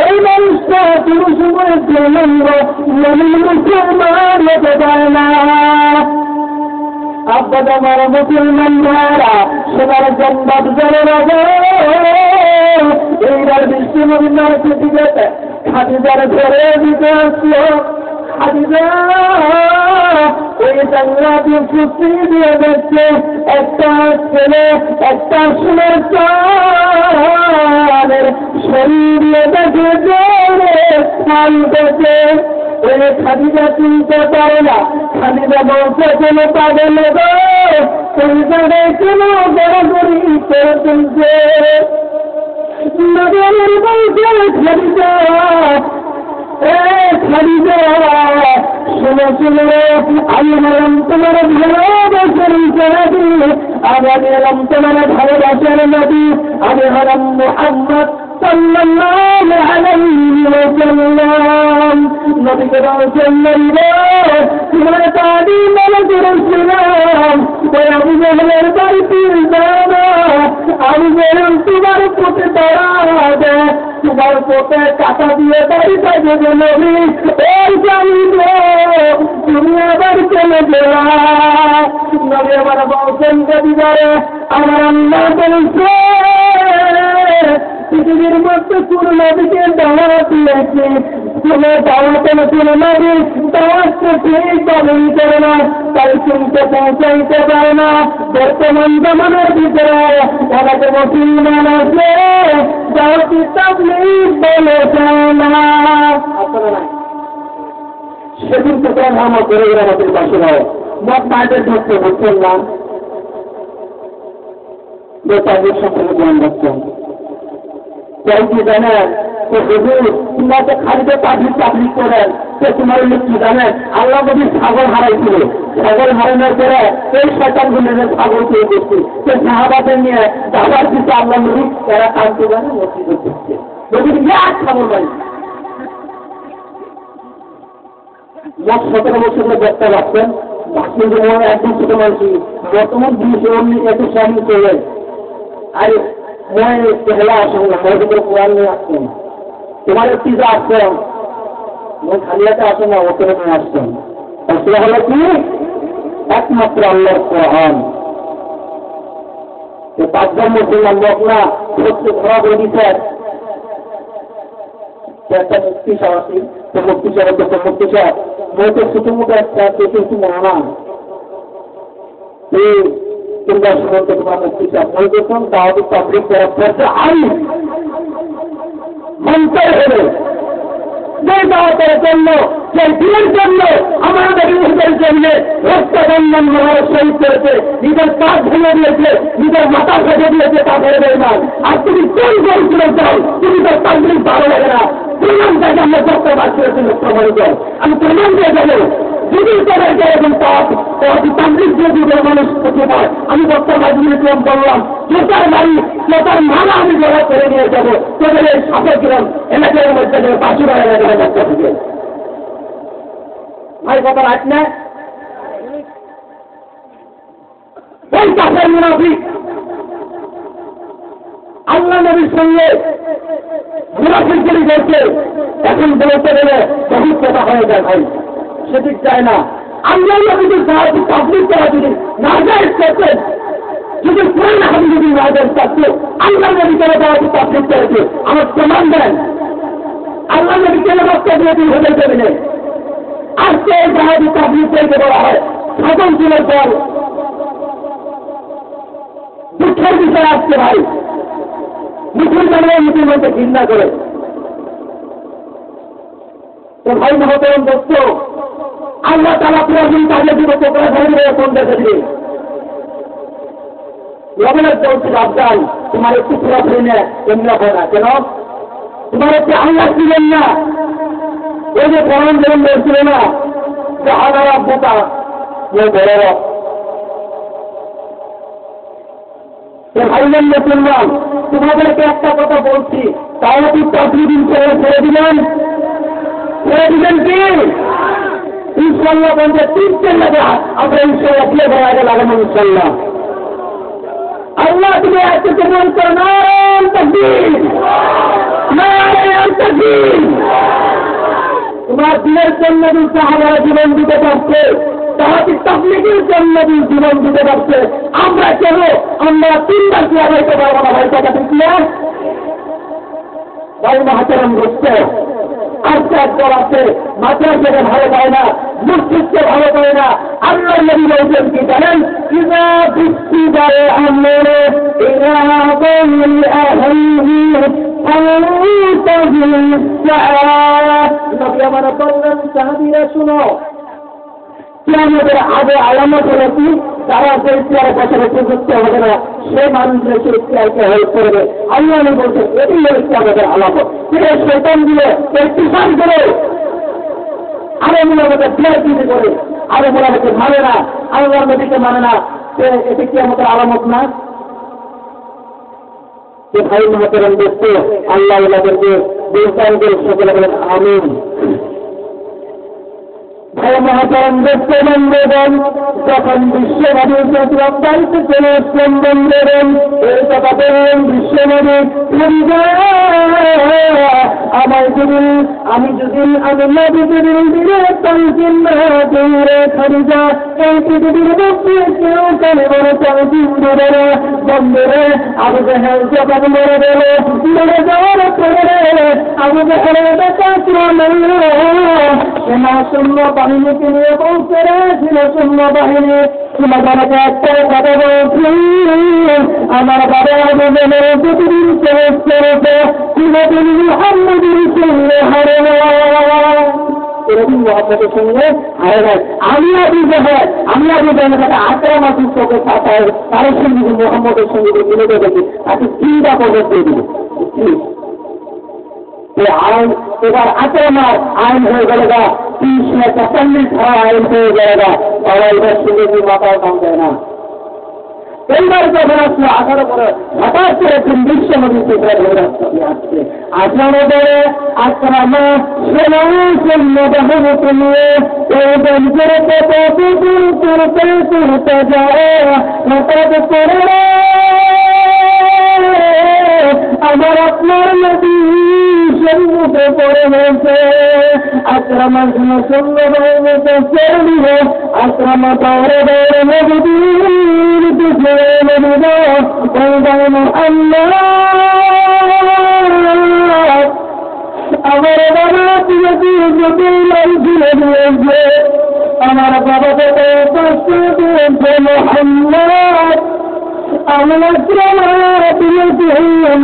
এই মানুষটা বলেছে মঙ্গ নবী মুসলমান হতে পারে না আব্বাদ আমার মুসলমান ভাইরা সবার জন্মত জলে রাজা এইবার বিশ্ব নবীনার পৃথিবীতে খাদিজার ঘরে দিতে আসলো। খাদিজা ওই সংগ্রামী সুস্থি দিয়ে একটা ছেলে একটা সুন্দর চালের শরীর দিয়ে দেখে দেখে ওই খাদিজা চিনতে পারে না খাদিজা বলছে কোনো পাগল গো জানে কোনো খাদিজা এ খাদিজা শুনে শুনে আমি হলাম তোমার ভালোবাসার নদী আমি হলাম তোমার ভালোবাসার নদী আমি হলাম মোহাম্মদ সাল্লাল্লাহু আলাইহি ওয়াসাল্লাম নবীকে বলছেন তোমার দাদি মনে করেছিলাম ওই আবু জাহেলের বাড়িতে যাব আবু জাহেল তোমার পথে দাঁড়াবে তোমার পথে টাকা দিয়ে বাড়ি পাইবে নবী। ওই জানিব তুমি আবার চলে গেলা। নবী আমার বলছেন রবিবারে আমার আল্লাহ বলছে পৃথিবীর মধ্যে কোন নদীকে দাওয়াত দিয়েছে, কোন দাওয়াতে কোন নদী দাওয়াতকে ঠিক পালন করে না, তাই শুনতে পৌঁছাইতে পারে না। বর্তমান জামানের ভিতরে অনেকে মুসলমান আছে দাওয়াতি তাবলিগ বলে না। সেদিন থেকে আমার করে আমাদের পাশে হয় মত মায়েদের ধরতে বলছেন না। তাদের সম্পর্কে জ্ঞান রাখছেন তাই কি জানেন, তো হুজুর তোমরা তো করেন, তো তোমার লোক জানেন? আল্লাহ যদি ছাগল হারাইছিল ছাগল হারানোর পরে এই শয়তানগুলো ছাগল পেয়ে করছে সে সাহাবাদের নিয়ে দাবার কিছু আল্লাহ নবী, তারা কাঁদতে জানে মসজিদ করছে এক ছাগল বাড়ি মোট সতেরো বছরের ব্যক্তা রাখছেন কিন্তু একদম ছোট মানুষই বর্তমান অমনি এত স্বামী চলে আর আসলে মনে ভিতরে কোরআন নিয়ে আসছেন তোমার একটি যা আসছেন খালি হাতে আসে না ওকে নিয়ে আসছেন আসলে হলো কি একমাত্র আল্লাহর কোরআন। পাঁচজন মুসলমান লোক না, সত্যি ঘোরা করে দিচ্ছেন একটা মুক্তি সাহসী তো মুক্তি সাহেব তো মুক্তি সাহেব মেয়েকে ছোট মোটো একটা দেখে কিংবা সমস্ত তোমার মুক্তি সাহেব মই তাহলে পাবলিক হবে। যে দাওয়াতের জন্য সেই দিনের জন্য আমাদের নিজেদের জন্য রক্তবন্ধন মহারাজ শহীদ করেছে, নিজের কাজ ভেঙে দিয়েছে, নিজের মাথা ফেটে দিয়েছে, তা দেয় না আর তুমি কোন গরিব যাও? তুমি তো তান্ত্রিক ভালো লাগে না। প্রমাণ থেকে আমরা করতে পারছি প্রমাণিত আমি প্রমাণ দিয়ে যাব। যদি যদি মানুষ আমি বক্তা মাঝিয়ে বললাম জোতার বাড়ি জোতার মালা আমি জড়া করে নিয়ে যাব, তোদের এই কিরম এলাকার মধ্যে বাসুরা এলাকায় বাচ্চা থেকে ভাই, কথা না। মুনাফিক। নবীর সঙ্গে মুনাফিকগিরি করছে এখন বলতে গেলে বহুত কথা হয়ে যায় ভাই। সেদিক যায় না। আল্লাহ নবীদের সাহায্য পাবলিক করা যদি না যায় করতেন যদি কোন হাবি যদি না যায় থাকতো আল্লাহ নবী কেন সাহায্য পাবলিক করেছে আমার প্রমাণ দেন। আল্লাহ নবী কেন বক্তব্য দিয়ে হতে দেবেন আজকে এই সাহায্য পাবলিক করতে বলা হয় স্বতন্ত্রের পর। দুঃখের বিষয় আসছে ভাই। মুসলমানরা মুসলমানকে ঘৃণা করে। তো ভাই মহতরম দোস্ত আল্লাহ তালা পুরাদিন কাজে দিব তোমরা ধরে কোন দিবে লবণের চলছিল আফগান তোমার একটু পুরা ফিরে এমনি না। কেন? তোমার একটু আল্লাহ ছিলেন না। ওই যে গরম গরম বলছিল না, যে আল্লাহ বোকা বড় ভাইলেন মুসলমান, তোমাদেরকে একটা কথা বলছি তাহলে কি প্রতিদিন ছেড়ে ছেড়ে দিলেন? ছেড়ে দিলেন কি? ইনশাল্লাহ বলতে তিনটে লাগে আমরা ইনশাল্লাহ দিয়ে দেওয়া আগে লাগানো ইনশাল্লাহ আল্লাহ তুমি আজকে কেমন করো, নারায়ণ তকবীর। তোমার দিনের জন্য দিন সাহাবারা জীবন দিতে পারছে তাহাকে তাবলিগের জন্য দিন জীবন দিতে পারছে। আমরা কেন? আমরা তিনবার কি আগাইতে পারব না ভাই কথা ঠিক না? ভাই মাহাতারাম বুঝতে আজকে একদল আছে মাদ্রাসাকে ভালো পায় না মসজিদকে ভালো পায় না। আল্লাহ নবী বলছেন কি জানেন? ইজা বৃষ্টি যায় ইরা আমার বললেন, সাহাবীরা, শুনো কিয়ামতের আগে আলামত হলো কি? তারা সেই চেয়ারে বছরে প্রযুক্ত হবে না সে মানুষের সেই চেয়ারকে হেল্প করবে। আল্লাহ আমি বলছি এটি হলো কিয়ামতের আলামত। সে শৈতান দিয়ে এর কিষান করে আরও মূলকে বিআইপিতে করে আরও মূলকে মানে না আল্লাহ নদীকে মানে না সে এটি কিয়ামতের আলামত না। ভাই মহাতরম দেখতে, আল্লাহ ওনাদেরকে বিস্তারিত সকলে বলেন, আমিন। মহাতরম দেখতে বন্ধুগণ যখন বিশ্বনবী প্রতিরক্ষাইতে চলে আসলেন বন্ধুগণ এই কথা বললেন বিশ্বনবী আমার যদি আমি যদি আমি নবী যদি তলকিন না দূরে খারিজা এই পৃথিবীর মধ্যে কেউ কানে বড় তলকিন না বন্ধুরে আবু জাহেল যখন মরে গেল, মরে যাওয়ার পরে, আবু জাহেলের দেখা সে শূন্য বাহিনীকে নিয়ে পৌঁছে ছিল শূন্য বাহিনী তোমাদেরকে একটা কথা বলছি। আমার বাবা জাহেল প্রতিদিন শেষ করেছে কোনদিন মোহাম্মদের সঙ্গে হারে এরকম সঙ্গে হারে আমি জাহেদ আমি আটরা মাসের চোখে পাঠায় তার সঙ্গে মোহাম্মদের সঙ্গে মিলে দেখি তাকে চিন্তা দিব এই আইন, এবার মাস আইন হয়ে গেল গা। তিরিশ না পঁচাল্লিশ ধারা আইন হয়ে গেল গা। তারা এবার কি মাথায় কাম দেয় না। এইবার যখন আসলে আসার পরে হঠাৎ করে একদিন বিশ্ব নদী ধরে আসছে। করে আমার আপনার নদী সম্মুখে পড়ে হয়েছে। সৈন্য বাহিনীকে ছেড়ে দিব আক্রমণ দৌড়ে দৌড়ে নদীর পিছনে নদীর আমার বাবা দিয়ে যদি ঝুলে দিয়েছে। আমার বাবা কত কষ্ট দিয়েছে, মোহাম্মদ। আমার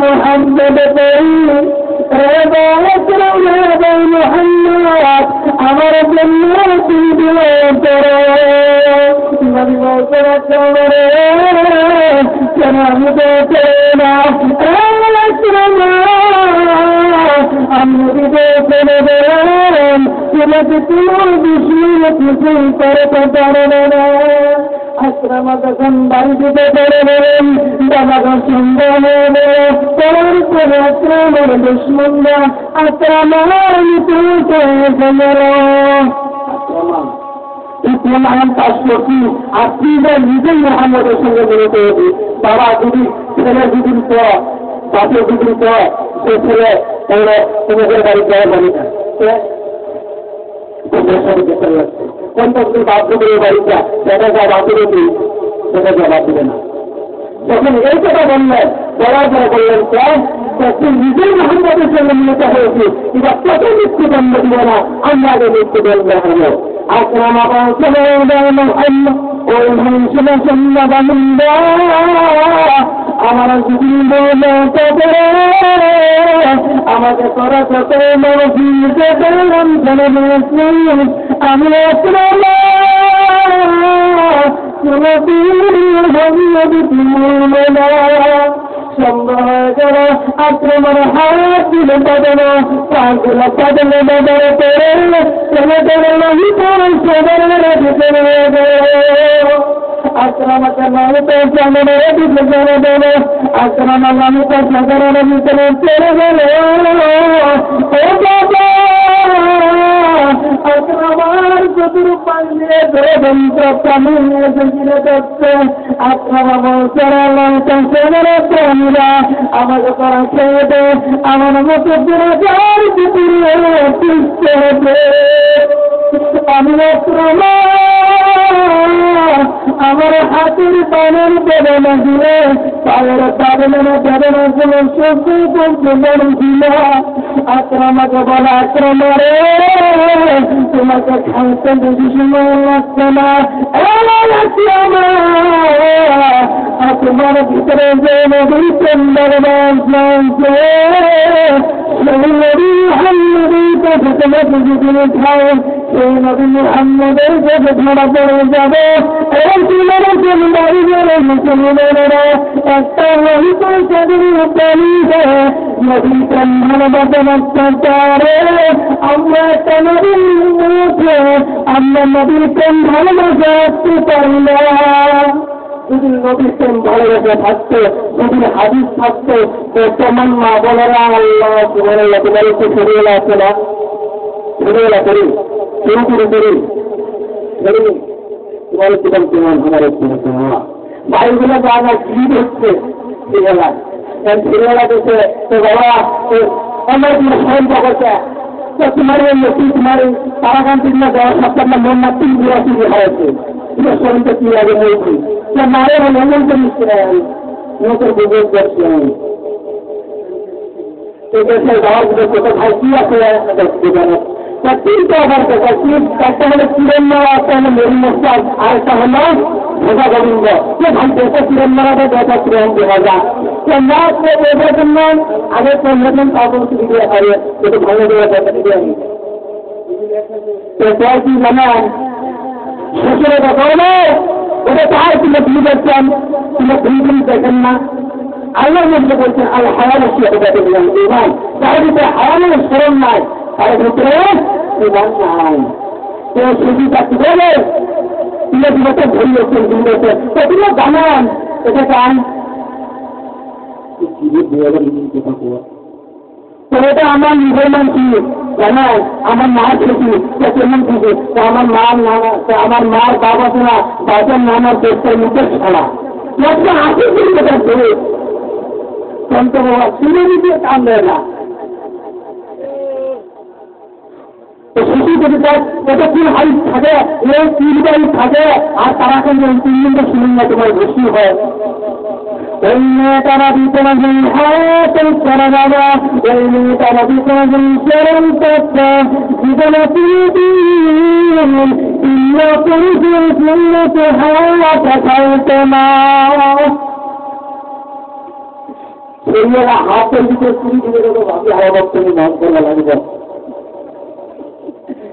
মোহাম্মদ রেবা আকরাম রেবা মোহাম্মদ আমার জন্য তুমি দোয়া করো নবী বলছেন আকরামরে কেন আমি দেখে না আমি দেখে নেবেন তোমাকে তোমার দুশ্মন কিছুই করতে পারবে না আশ্রমা যখন বাড়ি দিতে পারবেন বাবা সন্ধ্যা হবে তোমার করে আশ্রমের দুশ্মনরা আশ্রমার মৃত্যুকে আশ্রমা ইসলাম পাশ করছি আর তিনবার নিজেই মোহাম্মদের সঙ্গে মিলিত হবি বাবা যদি ছেলে দুদিন পর বাপের দুদিন পর সে ছেলে তোমাদের বাড়ি যাওয়া যাবে না সন্তানকে সাহায্য করে বাড়িটা দেখা যায় বাকি রেখে দেখা যায় বাদ না। যখন এই কথা বললেন, বলার করলেন বললেন কেন সে নিজেই মোহাম্মদের সঙ্গে মিলিত হয়েছে। এটা কত মৃত্যুদণ্ড দিব না? আমরা আগে মৃত্যুদণ্ড হলো আসলাম ওই হয়েছিল চন্দ্রবানন্দ আমার গোবিন্দ আমাকে তোরা কত মৌসিতে পেলাম আমি চলে সম্ভব হয়ে গেল আক্রমণ হাত দিলে পাবেন পাঁচগুলো পাবেন বাজারে করে চলে গেলে নহি করে সবার ভিতরে আক্রমণকে নহিত সামনের দিকে চলে গেল আক্রমণ নহিত সাগরের ভিতরে চলে গেল ও বাবা! আক্রমণ চতুর্পাল দিয়ে ধরে যন্ত্র প্রাণী নিয়ে ফিরে যাচ্ছে আক্রমণ চড়ালাম সংসারের প্রাণীরা আমাকে তারা খেয়ে আমার মতো পিছতে হবে আমি আমার হাতের পানের বেদনা দিলে পায়ের বেদনা বেদনা গুলো সত্যি বলতে বলেছিল আক্রমাকে বলে আক্রম রে, তোমাকে খাইতে বেশি সময় লাগছে না তোমার ভিতরে যে নদীর চন্দর বাজছে সেই নদী হান্নদীর কাছে তোমাকে যদি খায়। সেই নদী কাছে ধরা যাবে এবং তোমার জন্য বাড়ি। গেলে মুসলমানেরা একটা আমরা একটা নদীর আমরা নদীর প্রেম ভালোবাসা রাখতে পারি না যদি নদীর প্রেম থাকতো, নদীর হাদিস থাকতো, তো তেমন মা বলেরা আল্লাহ একটু ছোটবেলা না। ছোটবেলা করি। করে। করি করি তোমার আমার একটু ভাইগুলো যা যা কি হচ্ছে ছেলেবেলা ছেলেবেলা দেখে তো বাবা অনেক সহযোগিতা করছে তো তোমার ওই নতুন তোমার তারাকান্তি না দেওয়ার সপ্তাহ মন না তিন বিরাশি হয়েছে। তোমার শরীরটা কি লাগে বলছি? তো মায়ের এমন করিস নতুন বুঝে করছি আমি। এদেশে যাওয়ার কোথাও ভাই কি আছে? জীবনে তিনটা আবার দেখা একটা হলো কিরণ মারা একটা হলো মরি মোস্তাদ আর একটা হলো ভোজা গোবিন্দ সে ভাই দেখা কিরণ মারাটা দেখা কিরণ ভোজা তো না এটার জন্য আগে তো নতুন কাগজ দিয়ে পারে একটু ভালো দেওয়া দেখা দিবে আমি তো তাই কি জানান শ্বশুরে কথা হলো ওটা তার তুমি ভুল করছেন তুমি ভুল দেখেন না আল্লাহ মধ্যে বলছেন আল হায়াল ইমান তার ভিতরে হায়ালের স্মরণ নাই তো শুধু তাকে বলে তিনি দিবসে তিনি জানান এটা চান তো এটা আমার নিজের নাম কি? জানান আমার মার খুশি তো কেমন তো আমার মার নানা আমার মার বাবা শোনা বাবার নানার দেশের মুখে ছাড়া আসে কিন্তু সন্ত বাবা শুনে নিতে কান দেয় না। শিশু যদি তার কতক্ষণ হাইট থাকে এই তিন থাকে, আর তারা কিন্তু তিন দিনটা না, তোমার হয়। ওই মেয়েটা নদী কোনদিন হাতে করে যাবে ওই মেয়েটা নদী কোনদিন চরণ করছে জীবনে তিন পুরুষের শূন্যতে হাওয়া খাইতে না। ভিতরে চুরি দিয়ে দেবো ভাবি হাওয়া বক্ত নাম করা লাগবে।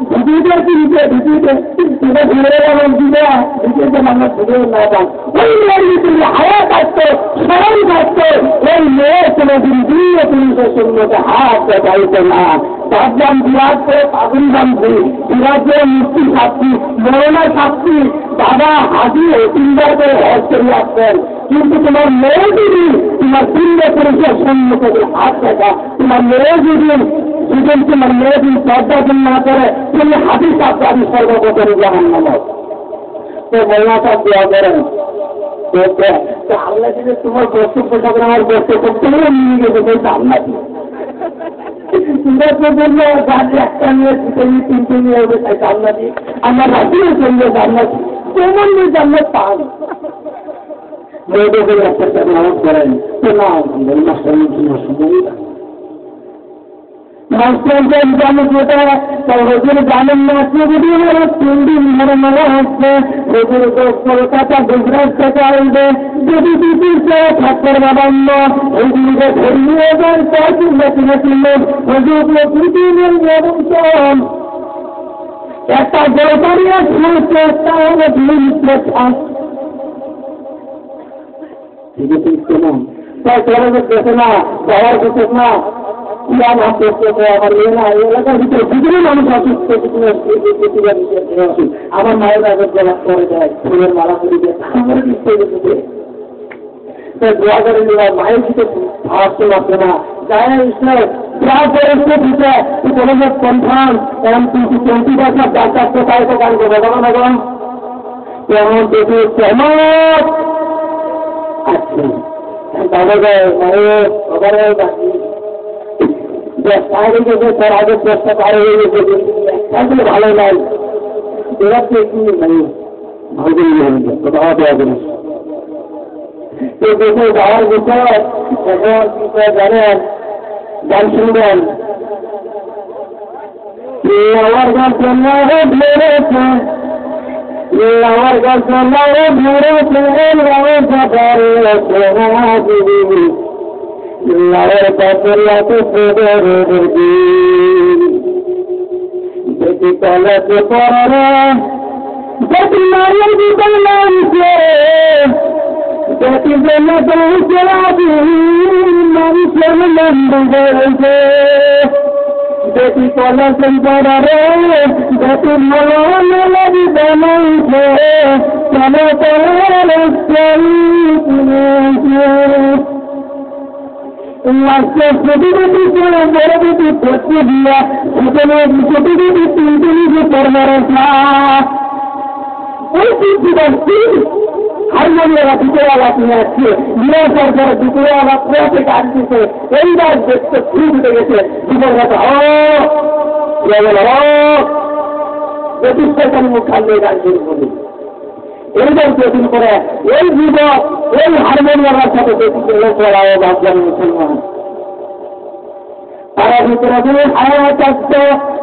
ভিডিওটা কি দিতে ভিডিওতে না পান ওই মেয়ের তুমি হাওয়া কাটতো সবাই কাটতো ওই মেয়ে কোনো দিয়ে পুলিশের সঙ্গে হাত মুক্তি শাস্তি মরণা শাস্তি বাবা হাজি তিনবার করে হজ করে কিন্তু তোমার মেয়ে যদি তোমার তিন পুরুষের সম্মুখে হাত দেখা তোমার মেয়ে যদি যদি তোমার মেয়ে যদি পর্দাপন না করে তুমি হাতি সাথে আমি সর্বপ্রথম জানান নামাজ তো মহিলাটা দোয়া করেন তো আল্লাহ যদি তোমার বস্তু পোশাক আমার বস্তু করতে হলে নিয়ে গেছে বলছে আল্লাহ তোমরা তো বলল গাড়ি একটা নিয়ে দুটো নিয়ে তিনটে নিয়ে হবে তাই জান্নাতি আমরা রাজিও চলবে জান্নাতি কেমন নিয়ে জান্নাত পান মেয়েদের একটা সাথে নামাজ করেন তো না মাস্টার সময় মাস্টারদের জানে যেটা হুজুর জানেন না যদি তিন দিন ধরে মনে হচ্ছে হুজুর কলকাতা গুজরাট থেকে আসবে যদি দিদি ঠাকুর বাবান্ন হুজুরকে ধরিয়ে যান তাই কিনবে কিনেছিলেন হুজুরকে পৃথিবীর নিয়ন্ত্রণ একটা গোলকারিয়া সমস্ত একটা হলো ঠিক আছে তাই চলে দেখে না যাওয়ার কিছু না ইয়ান মেয়ে এলাকার ভিতরে বিভিন্ন মানুষ অসুস্থ আমার মায়ের আগে জবাব করে দেয় ফুলের মালা করে দেয় আমার দিতে গেছে দোয়া করে নেওয়া, মায়ের ভিতরে ভাবতে পারছে না। যায় ঈশ্বর যা করেছে দিতে তুই কোনো কনফার্ম কারণ তুই টোয়েন্টি পার্সেন্ট ডাক্তার তো না কেমন দেখে, কেমন? আচ্ছা। দাদা যায় মায়ের বাবার বাকি বাইরে গেছে তার আগে চেষ্টা বাইরে হয়ে গেছে একদম ভালো নাই এরা তো একটু নাই ভালো কোথাও দেওয়া যাবে তো দেখে যাওয়ার বিষয় এখন কি করে জানেন গান শুনবেন আমার গান শোনাও ধরেছে আমার গান শোনাও ধরেছে লায়ের পাতলাতে প্রদরের দিন বেটি কলেজে পড়ে বেটি নারীর জীবন নামছে বেটি জন্য দৌড়ছে মানুষের মন্দ হয়েছে বেটি কলেজে পড়ে বেটি মলন লাগি বানাইছে কেন করে আজকে প্রতিবেদী করে বড় বেটি পড়তে দিয়া সেখানে প্রতিবেদী তিনটে নিজে পড়বার ওই তিনটি ব্যক্তি হারমোনিয়ারা দুপুরওয়ালা কিনে আসছে বিনা সরকার দুপুরওয়ালা কোয়া থেকে আসতেছে এইবার দেখতে ফুল উঠে গেছে। দুপুর কথা প্রতিষ্ঠা মুখ খালি গান শুরু করে এই যুবক এই হারমোনিয়ামের সাথে বেশি লোক করাও বাচ্চার মুসলমান। তারা ভিতরে হাওয়া চাচ্ছে।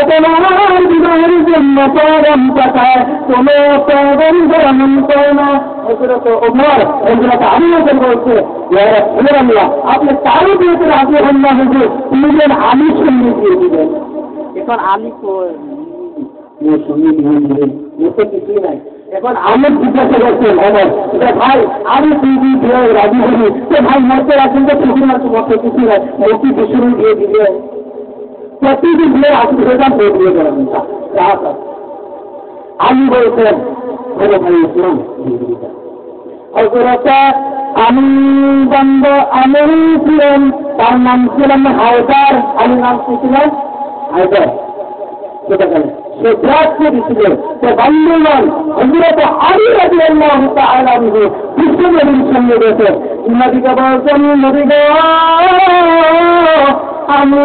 ঘটনার বিবাহের জন্য পরম পাঠায় কোনো করে না আপনি তারও দিয়েছে রাজি হন না আমি সঙ্গে দিয়ে দিবেন এখন আমি দিয়ে কিছুই নাই এখন আমি জিজ্ঞাসা করছেন ভাই আমি রাজি তো ভাই মরতে রাখেন তো কিছু না মতো কিছু নাই মূর্তি পিছনে দিয়ে দিলেন প্রতিদিন দিয়ে আপনি সেটা দিয়ে দেবেন আমি বলছেন হলো ভাই ইসলাম আমি বন্ধ আমির ছিলেন, তার নাম ছিলেন হায়দার। আমি নাম ছিলেন হায়দার। সে ব্রাজপুর ছিল। সে বান্ধবন হজরত আলী রাজি আল্লাহ তাআলাহু বিশ্ব নবীর সঙ্গে গেছে নদীকে বলছেন নদী গো, আমি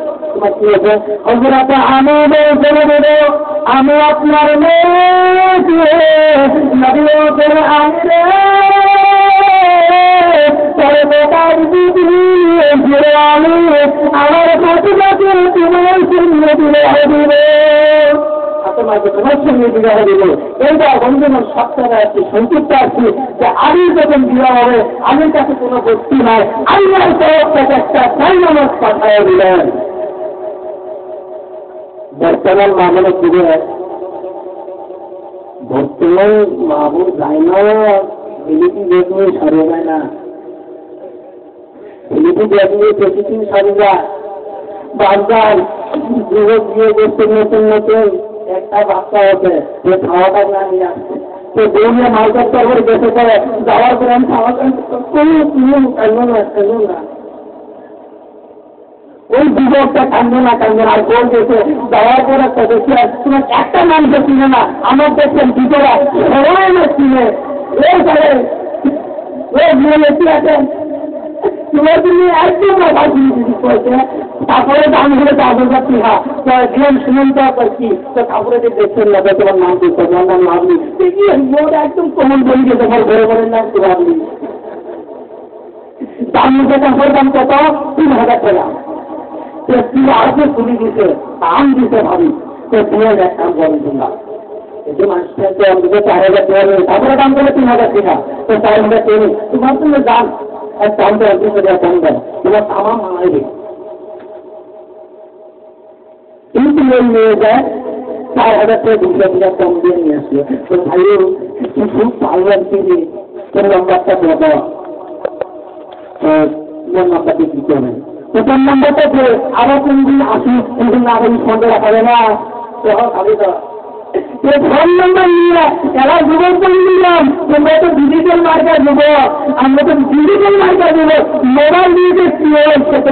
হয়েছে হজরত আমি আমি আপনার মেয়ে। নবী বলছেন আমি আমি আমার কাছে কাছে তোমার সঙ্গে দিলে দিবে তোমাকে তোমার সঙ্গে বিবাহ দিব এইটা বন্ধুগণ সপ্তাহে আছি সন্তুষ্ট যে আমি যখন বিবাহ হবে আমার কাছে কোনো বস্তু নাই আল্লাহ তরফ থেকে একটা সাইনামত পাঠায় দিলেন বর্তমান মামলা যুগে বর্তমান মাহবুব যায় না এলিপি দেখলে সরে যায় না এলিপি দেখলে প্রতিদিন সরে যায় বাজার যুবক গিয়ে দেখতে নতুন নতুন একটা বাচ্চা আছে যে খাওয়াটা না নিয়ে আসছে তো দৌড়িয়ে মার্কেট করে বেঁচে করে যাওয়ার পরে আমি খাওয়াটা কোনো কিনুন কান্দো না কান্দো না ওই যুবকটা কান্দো না, কান্দো আর গোল গেছে যাওয়ার পরে তো দেখি তোমার একটা মানুষ চিনে না, আমার দেখছেন ভিতরা সবাই না চিনে ওই করে ওই মেয়ে কি আছেন তোমার জন্য একদম বাবা দিদি করেছে তারপরে দাম হলে তাদের কাছে হা জীবন সুমন্ত করছি তো তারপরে যে দেখছেন না তোমার নাম দিচ্ছে তোমার নাম দেখি ওর একদম কমন বলি যে তোমার ঘরে বড় নাম তো ভাবলি দাম নিতে দাম কত? তিন হাজার টাকা। তুই আরও তুলি দিতে দাম দিতে ভাবি তো তুই এক কাম করেন তোমরা যে অন্তত চার হাজার টাকা নেই তারপরে দাম করে তিন হাজার টাকা। তো চার হাজার টাকা তোমার দাম, এক দাম দেয় তিন হাজার দাম দেয় তোমার তামাম মানাইবে কিন্তু ওই যায়, চার হাজার টাকা দুশো টাকা কম দিয়ে নিয়ে আসলো তো তুই খুব পারবেন তিনি তোর নাম্বারটা দেবো তোর নাম্বারটা দিতে হবে তো নম্বর থেকে আরও কোনদিন আসি কোনদিন ফোনটা রাখা যায় না। ফোন নম্বর নিয়ে এরা যুবক করে নিলাম। তো ডিজিটাল মার্কার দেবো। আমরা তো ডিজিটাল মার্কার দেবো। মোবাইল দিয়ে যে সেটা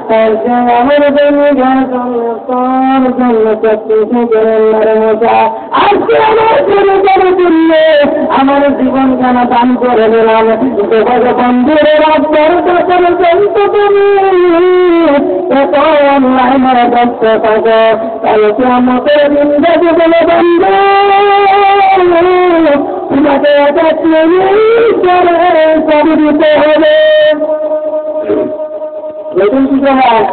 আমার করে করে জীবন কেন দান করে দিলাম। বন্ধুরে রাব্বার কাছে জন্ত তুমি এত অনলাইনে ব্যস্ত থাকো কালকে আমাদের দিন যাবে বলে বন্ধু। তোমাকে একটা করে দিতে হবে। নতুন কি হয়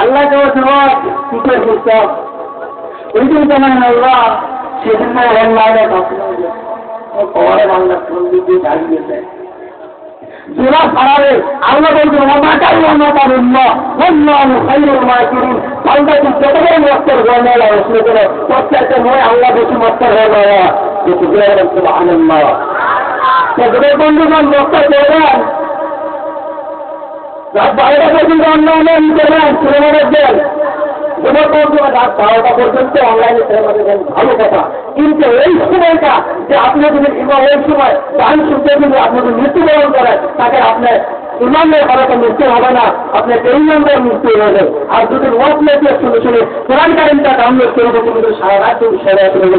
আল্লাহ কেউ সবাই কিসের পুস্তক ওই দিন কেমন আল্লাহ? সেদিন অনলাইনে পরে বাংলা সন্ধি দিয়ে দাঁড়িয়েছে জোড়া ছাড়াবে আল্লাহ বলছে অমাকার অমাকার উল্লাহ অন্য খাইর মাকিরিন। পাল্টা কি যতবার মস্তের করে প্রত্যেকটা নয়, আল্লাহ বেশি মস্তের হয়ে বেড়ে আনন্দ বন্ধুগণ মস্ত করবেন বাইরে অন্য অন্য করবেন সিনেমা দেখবেন এবার বলতে রাত বারোটা পর্যন্ত অনলাইনে সিনেমা দেখেন, ভালো কথা। কিন্তু এই সময়টা যে আপনি যদি ওই সময় গান শুনতে যদি আপনি মৃত্যুবরণ করেন, তাকে আপনার ইমানের হয়তো মৃত্যু হবে না আপনার বেইমানদের মৃত্যু হবে। আর যদি ওয়াক লেগে শুনে শুনে কোরআন কারিমটা ডাউনলোড করে কিন্তু সারা রাত সারা রাত যদি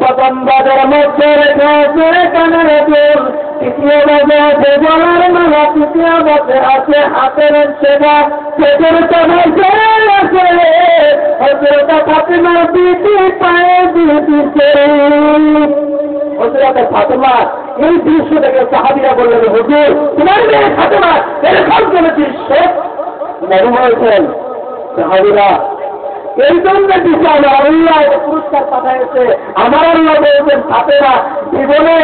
প্রথম বাজার মধ্যে রেখে আছে কানের চোর তৃতীয় বাজে আছে গলার মালা, তৃতীয় বাজে আছে হাতের সেবা। পেটের চামাইছে আছে হজরতা ফাতেমা দিদি পায়ে দিদিছে হজরতের ফাতেমা, এই দৃশ্য দেখে সাহাবিরা বললেন, হুজুর, তোমার মেয়ে ফাতেমা এরকম কোন দৃশ্য মনে হয়েছেন সাহাবিরা এই জন্য বিষয় আল্লাহ পুরস্কার পাঠাইছে। আমার আল্লাহ বলছেন ছাত্রেরা জীবনে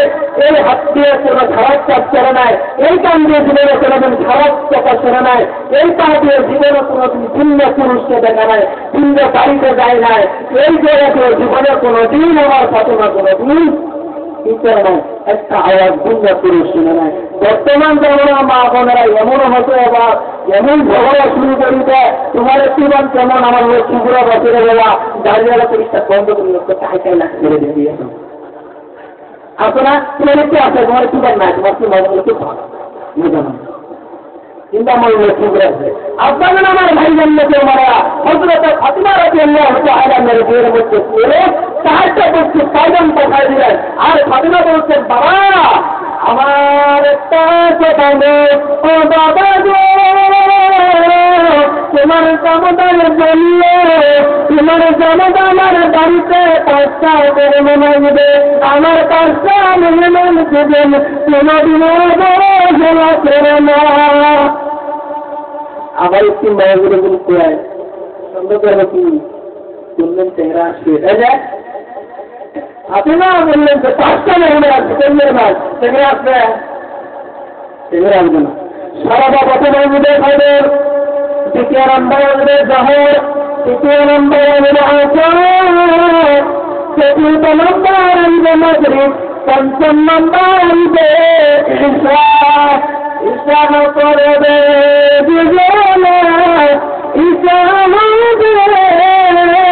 এই হাত দিয়ে কোনো খারাপ কাজ করে নাই। এই কান দিয়ে জীবনে কোনোদিন খারাপ কথা শোনে নাই। এই পা দিয়ে জীবনে কোনোদিন ভিন্ন পুরুষকে দেখা নাই, ভিন্ন বাড়িতে যায় নাই। এই জায়গাতে জীবনে কোনোদিন আমার ফাতেমা কোনোদিন কি করে নাই একটা আওয়াজ ভিন্ন করে শুনে নেয়। বর্তমান যেমন মা বোনেরা এমন হতো এবার এমন ঝগড়া শুরু করি দেয়, তোমার জীবন কেমন আমার লোক কুকুরা বছরে বেলা দাঁড়িয়ে পরিষ্কার বন্ধ করে লোককে চাইতে না ছেড়ে দিয়ে দিয়েছ। আপনারা তুমি কি আছে, তোমার জীবন নাই তোমার কি মনে কি বুঝো না চিন্তা মনে ঠিক আছে আপনাদের আমার ভাই জন্মকে মারা হজরত ফাতিমা রাজি আল্লাহ তাআলা মেরে বিয়ের মধ্যে পড়ে সাহায্য করছে কয়জন পাঠায় দিলেন। আর ফাতিমা বলছেন, বাবা আমার একটা কথা ও বাবা গো, তোমার জামদার বললে তোমার জামদা আমার বাড়িতে পাঁচটা করে মনাইবে আমার পাঁচটা মেহমান দেবেন কোনদিন জেলা করে না। আবার একটি মায়াগুলো গুলো কোয়ায় সন্দেহ করে কি বললেন চেহারা আসবে। তাই যায় আপনি না বললেন যে পাঁচটা মেহমান আছে চেঙ্গের মাছ চেঙ্গে আসবে চেঙ্গে আসবে না। সারা বা কত মাইগুলো খাইবে দ্বিতীয় নম্বর আসবে জহর, তৃতীয় নম্বর আসবে আচার চতুর্থ নম্বর আসবে মাগরিব, পঞ্চম নম্বর আসবে ঈশা। ঈশা করবে দুজনে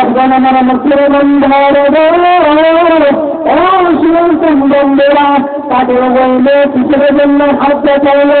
অন্ধকার থাকবে না আমার মুখের বন্ধর ও শুনতেন বন্ধুরা তাদের বললে কিসের জন্য খাদ্য চাইলো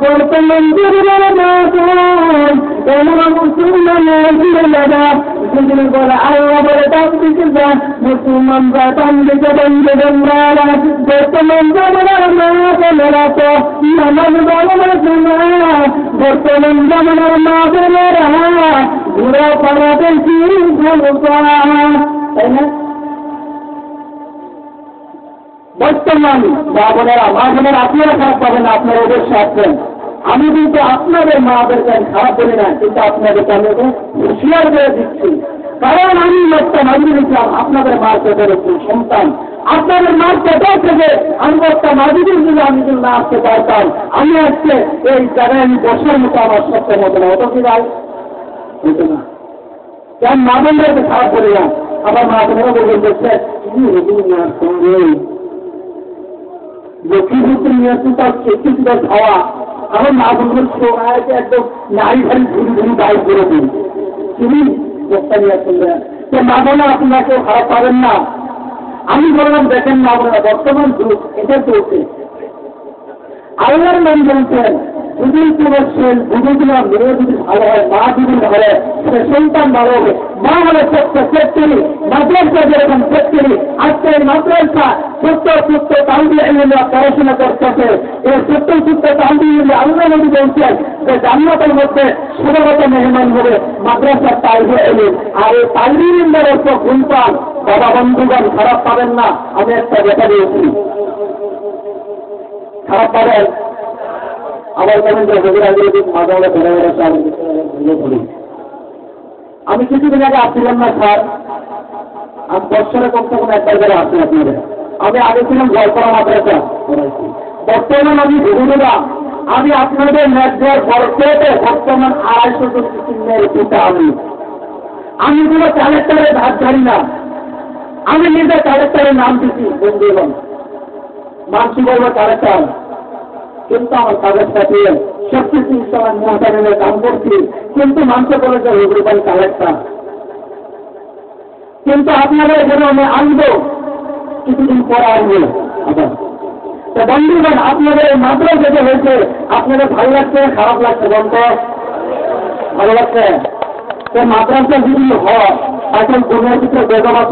বর্তমান যুগের মাখন এমন মুসলমানের দাদা সেগুলো বলে আল্লাহ বলে ডাক দিতে যা মুসলমানরা ডান দিকে বন্ধু বন্ধুরা বর্তমান জামানার মা বোনেরা তো নামাজ বলে না বর্তমান জামানার মা বোনেরা ঘুরে পড়াতে কি ভালো তাই না বর্তমান মা বোনেরা আপনারা খারাপ পাবেন না, আপনারা ওদের সাথে আমি কিন্তু আপনাদের মাদেরকে আমি খারাপ বলি না, কিন্তু আপনাদেরকে আমি হুঁশিয়ার করে দিচ্ছি। কারণ আমি লোকটা মাঝিয়ে দিচ্ছিলাম আপনাদের মার পেটের একটি সন্তান। আপনাদের মার পেটের থেকে আমি একটা মাঝিদের যদি আমি যদি না আসতে পারতাম, আমি আজকে এই জায়গায় আমি বসার মতো আমার সত্য মতো না হতো কি ভাই? না। কেন মা বোনদেরকে খারাপ বলি না? আবার মা বোনেরা বলবেন, দেখছে কি রবীন্দ্রনাথ লক্ষ্মীপুত্র নিয়ে তার কিছুটা ধাওয়া। আমার মা বন্ধুর সোনাকে একদম নারী ভারী ঘুরি ঘুরি বাইর করে দিন তিনি বক্তা নিয়ে মা বোনা আপনাকে খারাপ পাবেন না। আমি বললাম, দেখেন না, আপনারা বর্তমান যুগ এটা চলছে আল্লাহর নাম বলছেন। ছেলে যদি তোমার মেয়ে যদি ভালো হয়, মা যদি ভালো হয় সে সন্তান ভালো হবে। মা হলে সত্য ফ্যাক্টরি মাদ্রাসা যেরকম ফ্যাক্টরি আজকে মাদ্রাসা সত্য সত্য এলিয়া পড়াশোনা করতেছে এই সত্য সত্য এলিয়া আল্লাহ নবী বলছেন যে জান্নাতের মধ্যে সুরগত মেহমান হবে মাদ্রাসার তাইবে এলেন আর এই ইন্দার অর্থ গুণপান বাবা বন্ধুগণ, খারাপ পাবেন না। আমি একটা দেখা দিয়েছি খারাপ পাবেন? আবার কেমন যে হজুর আগে মাঝে ধরে ধরে পড়ি আমি কিছুদিন আগে আসছিলাম না, স্যার। আমি বৎসরে কমসে কম একবার করে আসছি আপনাদের। আমি আগে ছিলাম জলপড়া মাদ্রাসা বর্তমান আমি হুজুরা আমি আপনাদের ন্যায্যের বর্ষতে বর্তমান আড়াইশো জন পিতা আমি। আমি কোনো কালেক্টরের ধার ধারি না। আমি নিজে কালেক্টরের নাম দিচ্ছি বন্ধুগণ। মানসি বলব কালেক্টর কিন্তু আমার কাগজ পাঠিয়ে সব কিছু ইসলামের মহাতারের কাম করছি কিন্তু মানুষে বলে যে রবিবার কালেক্টর কিন্তু আপনারা এখানে আমি আনব, কিছুদিন পরে আনব। আবার তো বন্ধুগণ আপনাদের এই মাত্র যেটা হয়েছে, আপনাদের ভালো লাগছে, খারাপ লাগছে বন্ধ? ভালো লাগছে? তো মাদ্রাসা যদি হয়, এখন দুনিয়ার ভিতরে বেদবাদ